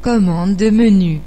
Commande de menu.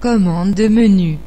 Commande de menu.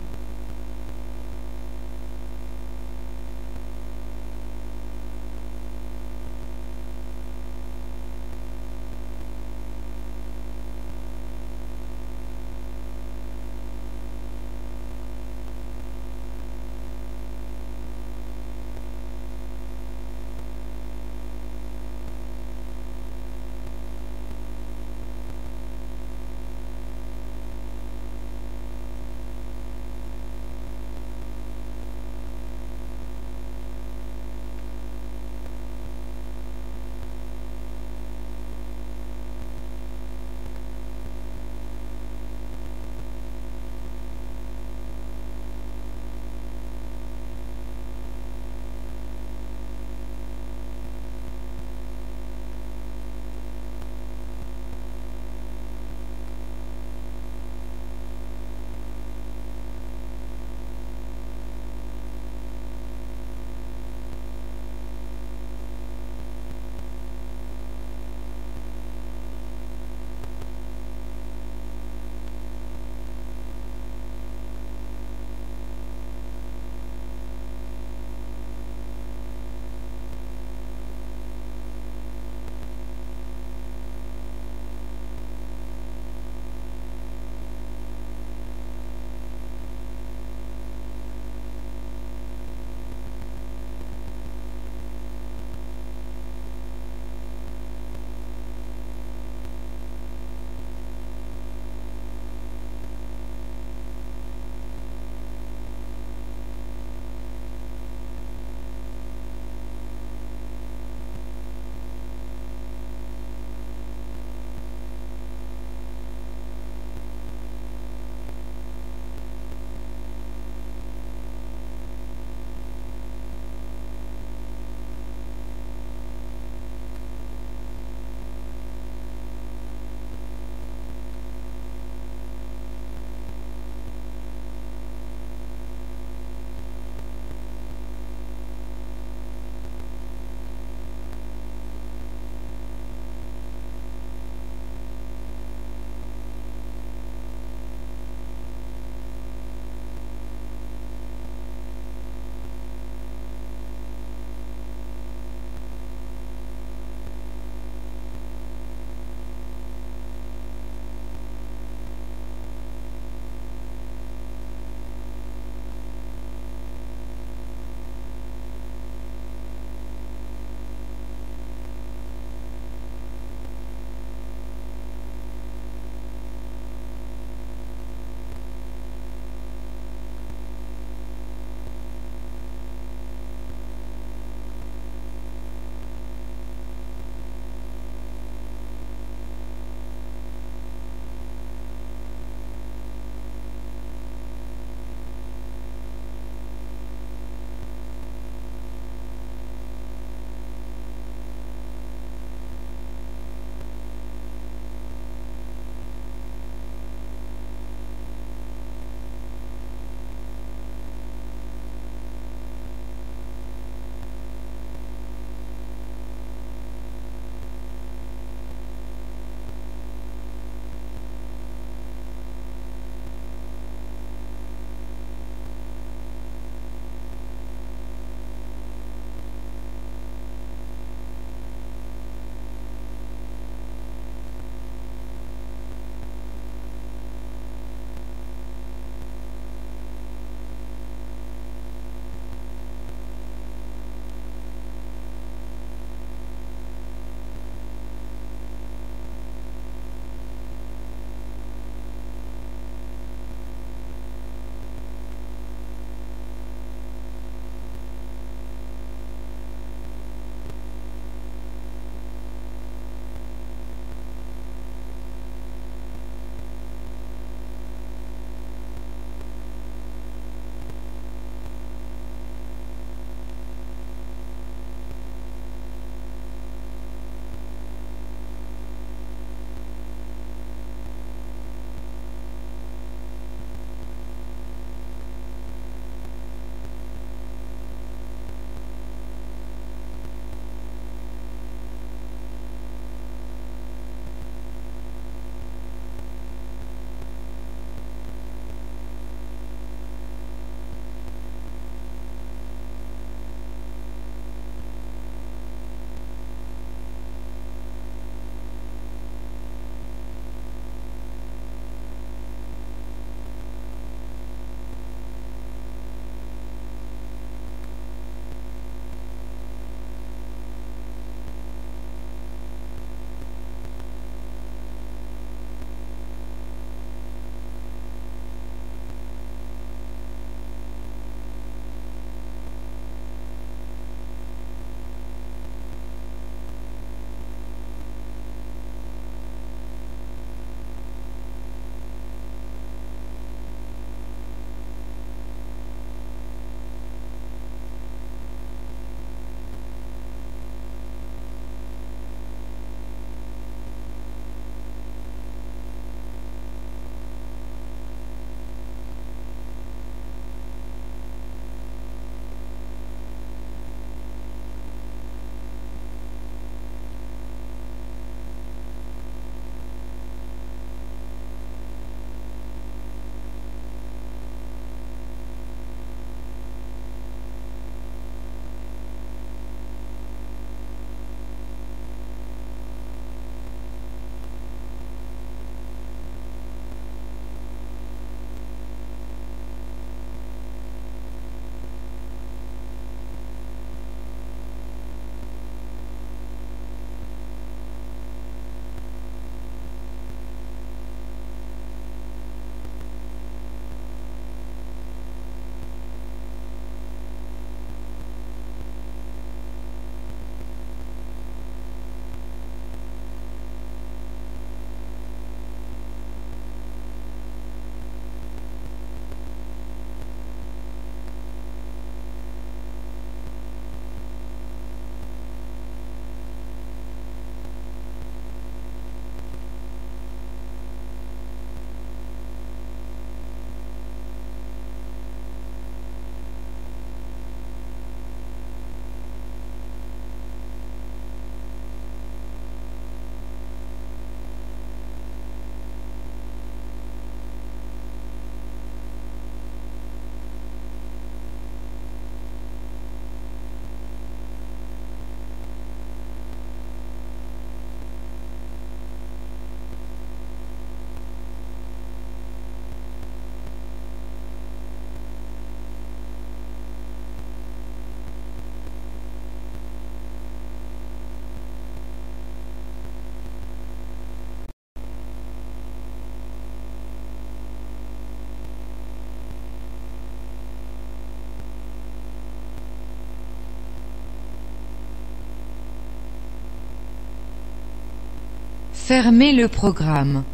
Fermez le programme.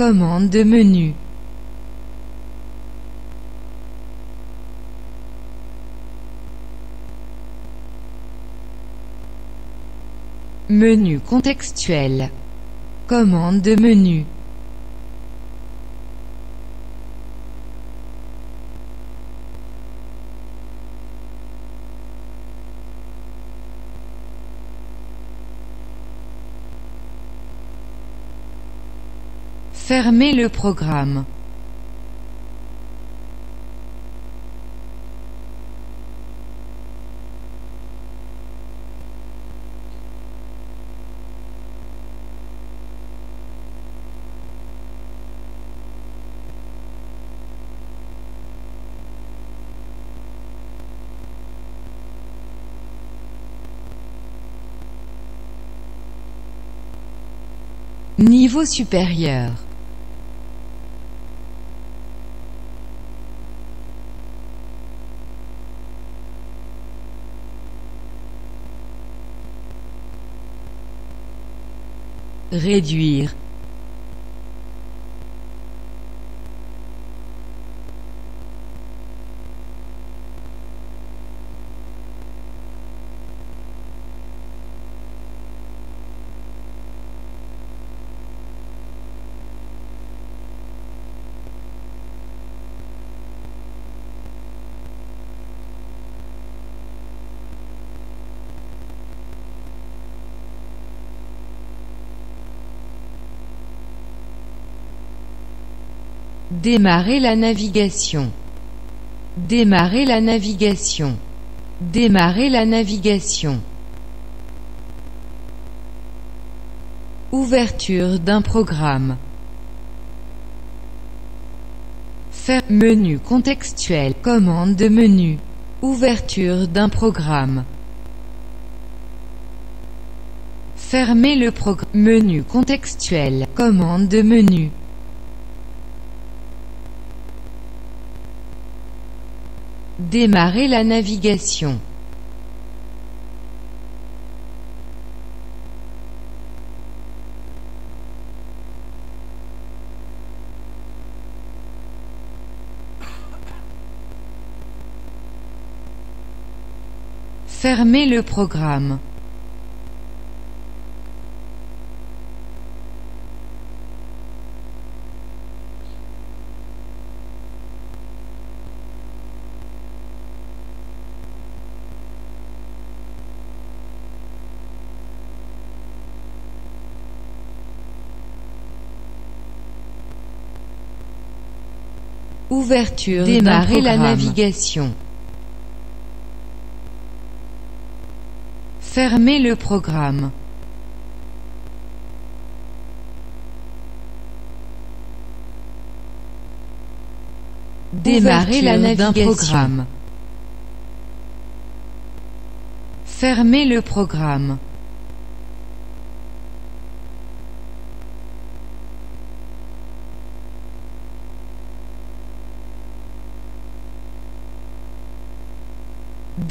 Commande de menu. Menu contextuel. Commande de menu. Fermez le programme. Niveau supérieur. Réduire. Démarrer la navigation. Démarrer la navigation. Démarrer la navigation. Ouverture d'un programme. Faire menu contextuel. Commande de menu. Ouverture d'un programme. Fermer le programme. Menu contextuel. Commande de menu. Démarrer la navigation. Fermez le programme. Ouverture. Démarrer la navigation. Fermez le programme. Démarrer la navigation. Fermez le programme.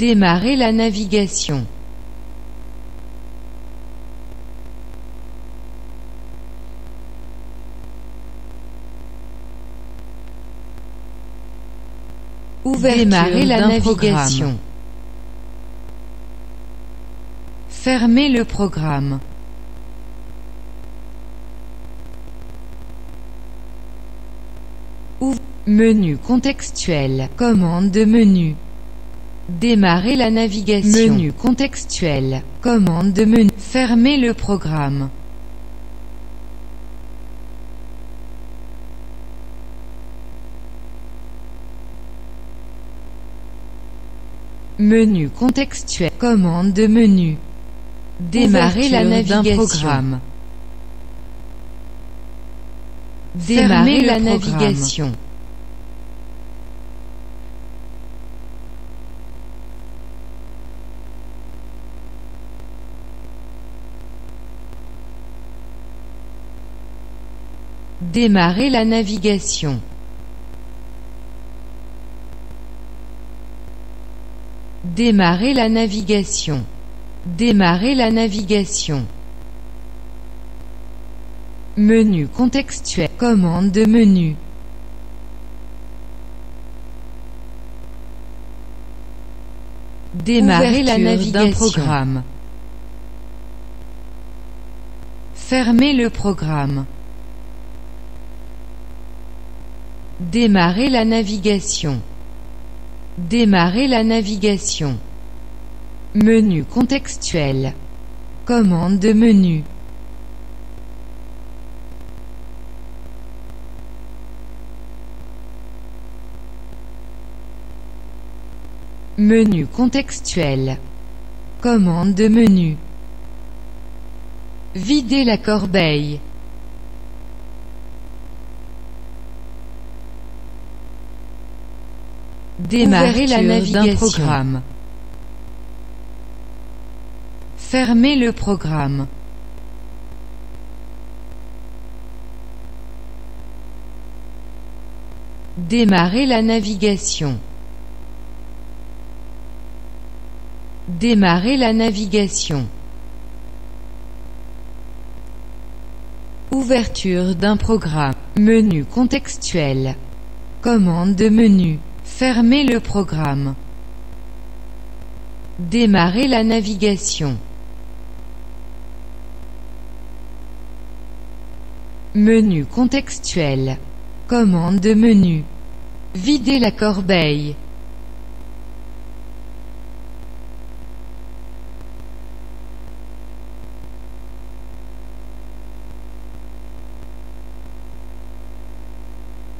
Démarrer la navigation. Démarrer la navigation. Fermez le programme. Menu contextuel. Commande de menu. Démarrer la navigation. Menu contextuel. Commande de menu. Fermez le programme. Menu contextuel. Commande de menu. Démarrer la navigation. Démarrer la navigation. Démarrer la navigation. Démarrer la navigation. Démarrer la navigation. Menu contextuel. Commande de menu. Démarrer la navigation. programme. Fermez le programme. Démarrer la navigation. Démarrer la navigation. Menu contextuel. Commande de menu. Menu contextuel. Commande de menu. Vider la corbeille. Démarrer la navigation. programme. Fermez le programme. Démarrer la navigation. Démarrer la navigation. Ouverture d'un programme. Menu contextuel. Commande de menu. Fermez le programme. Démarrer la navigation. Menu contextuel. Commande de menu. Vider la corbeille.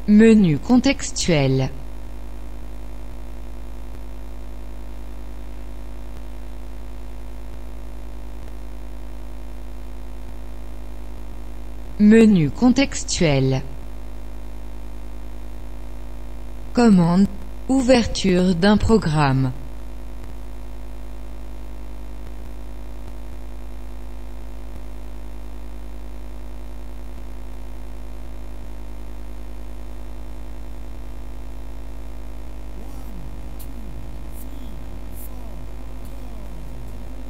Menu contextuel. Menu contextuel. Commande. Ouverture d'un programme.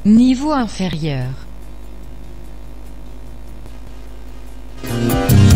Niveau inférieur. Thank you.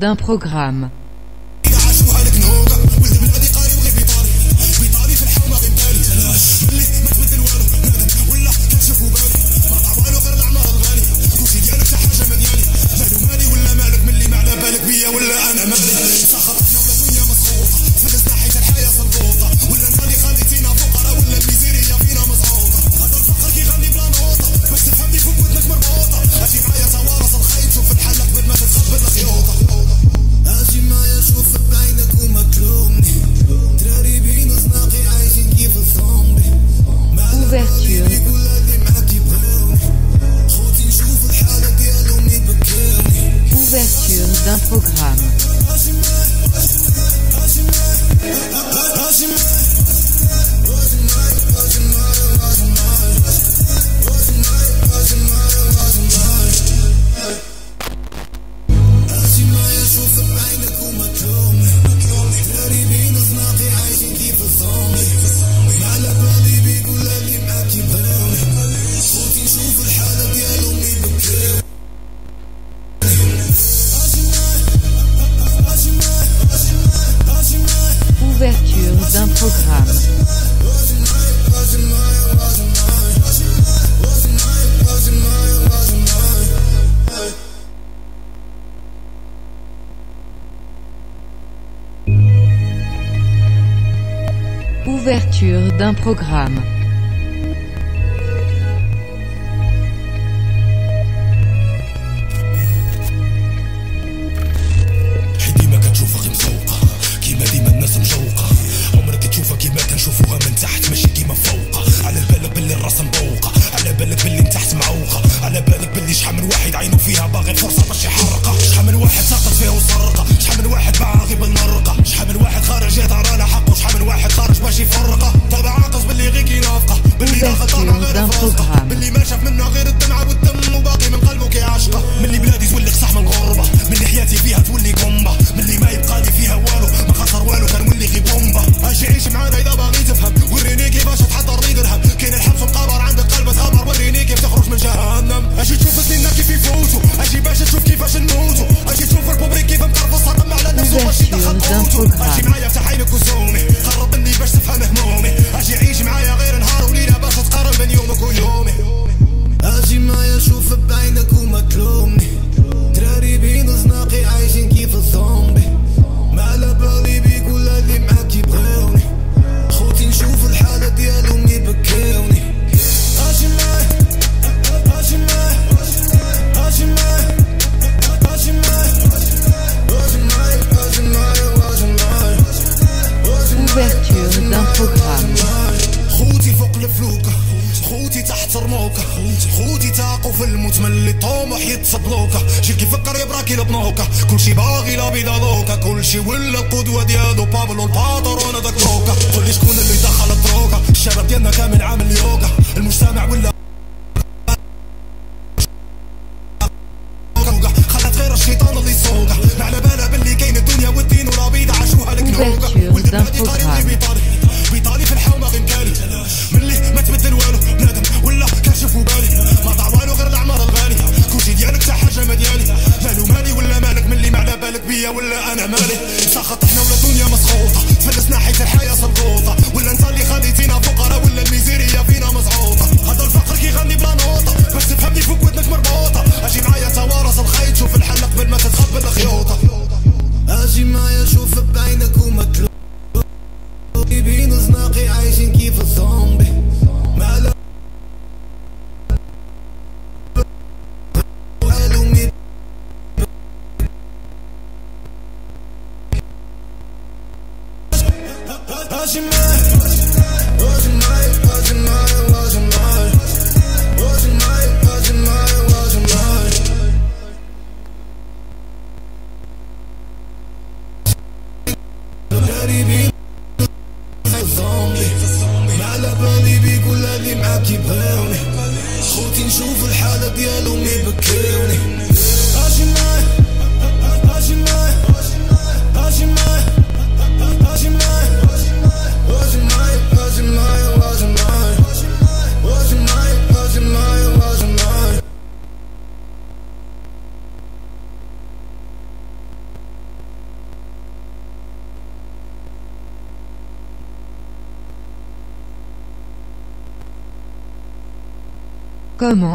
D'un programme.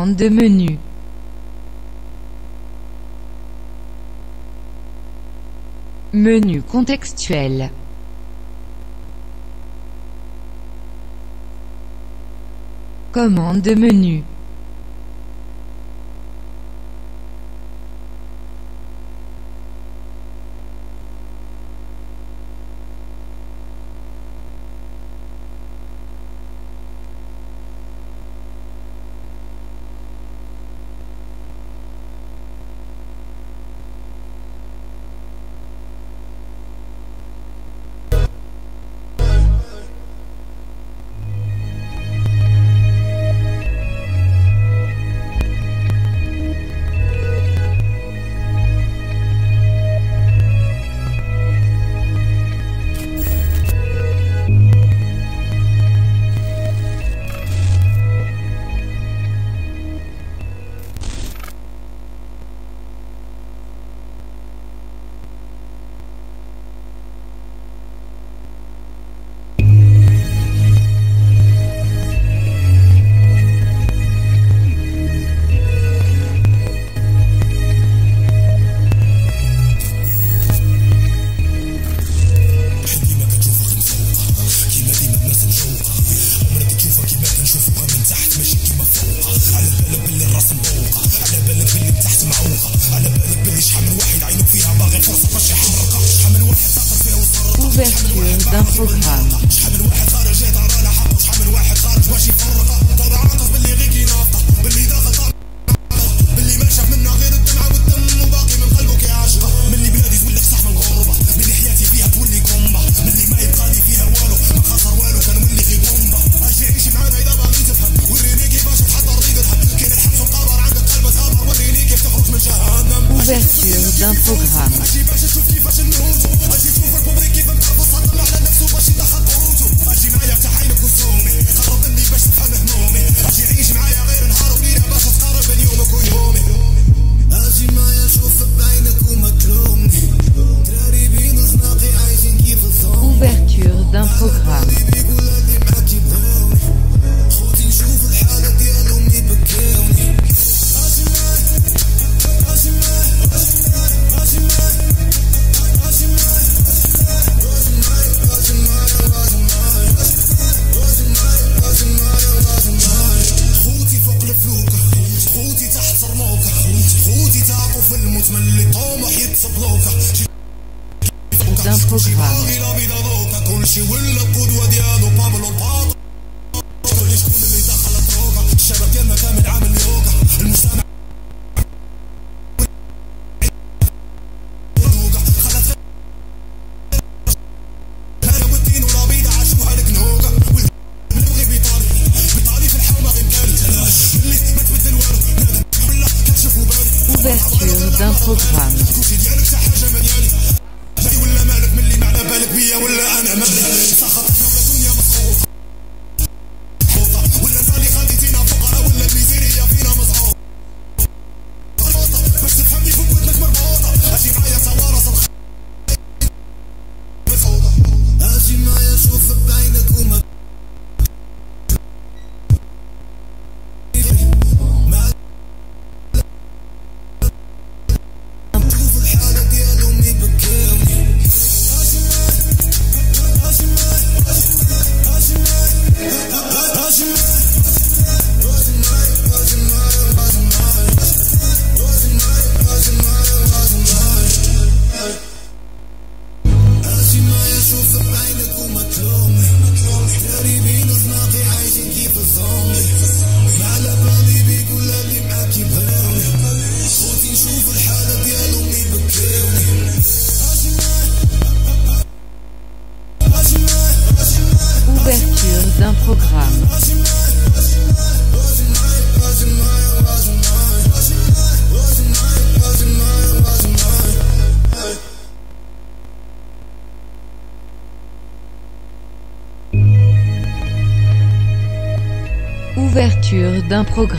Commande de menu. Menu contextuel. Commande de menu.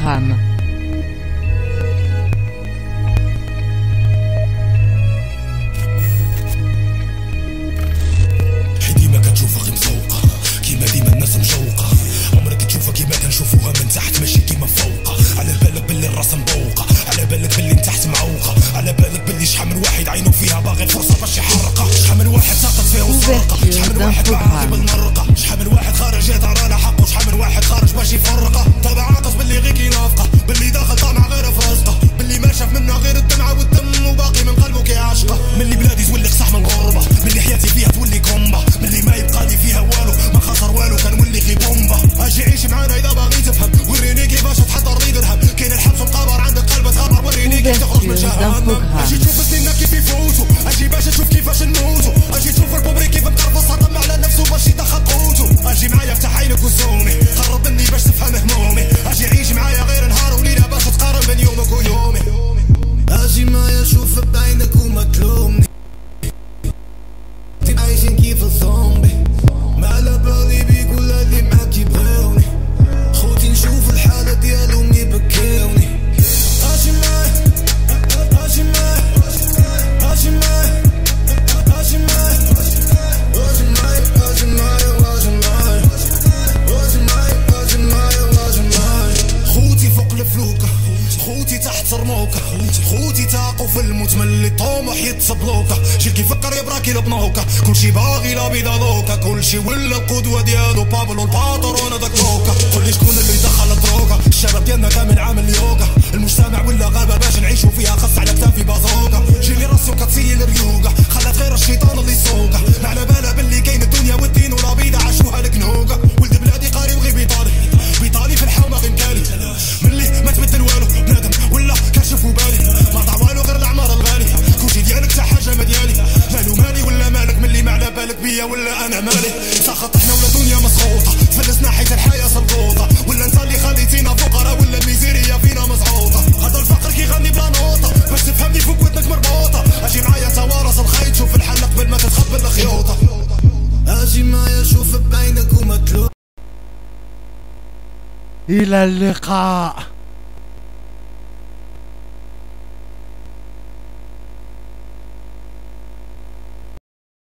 Programme. إلى اللقاء.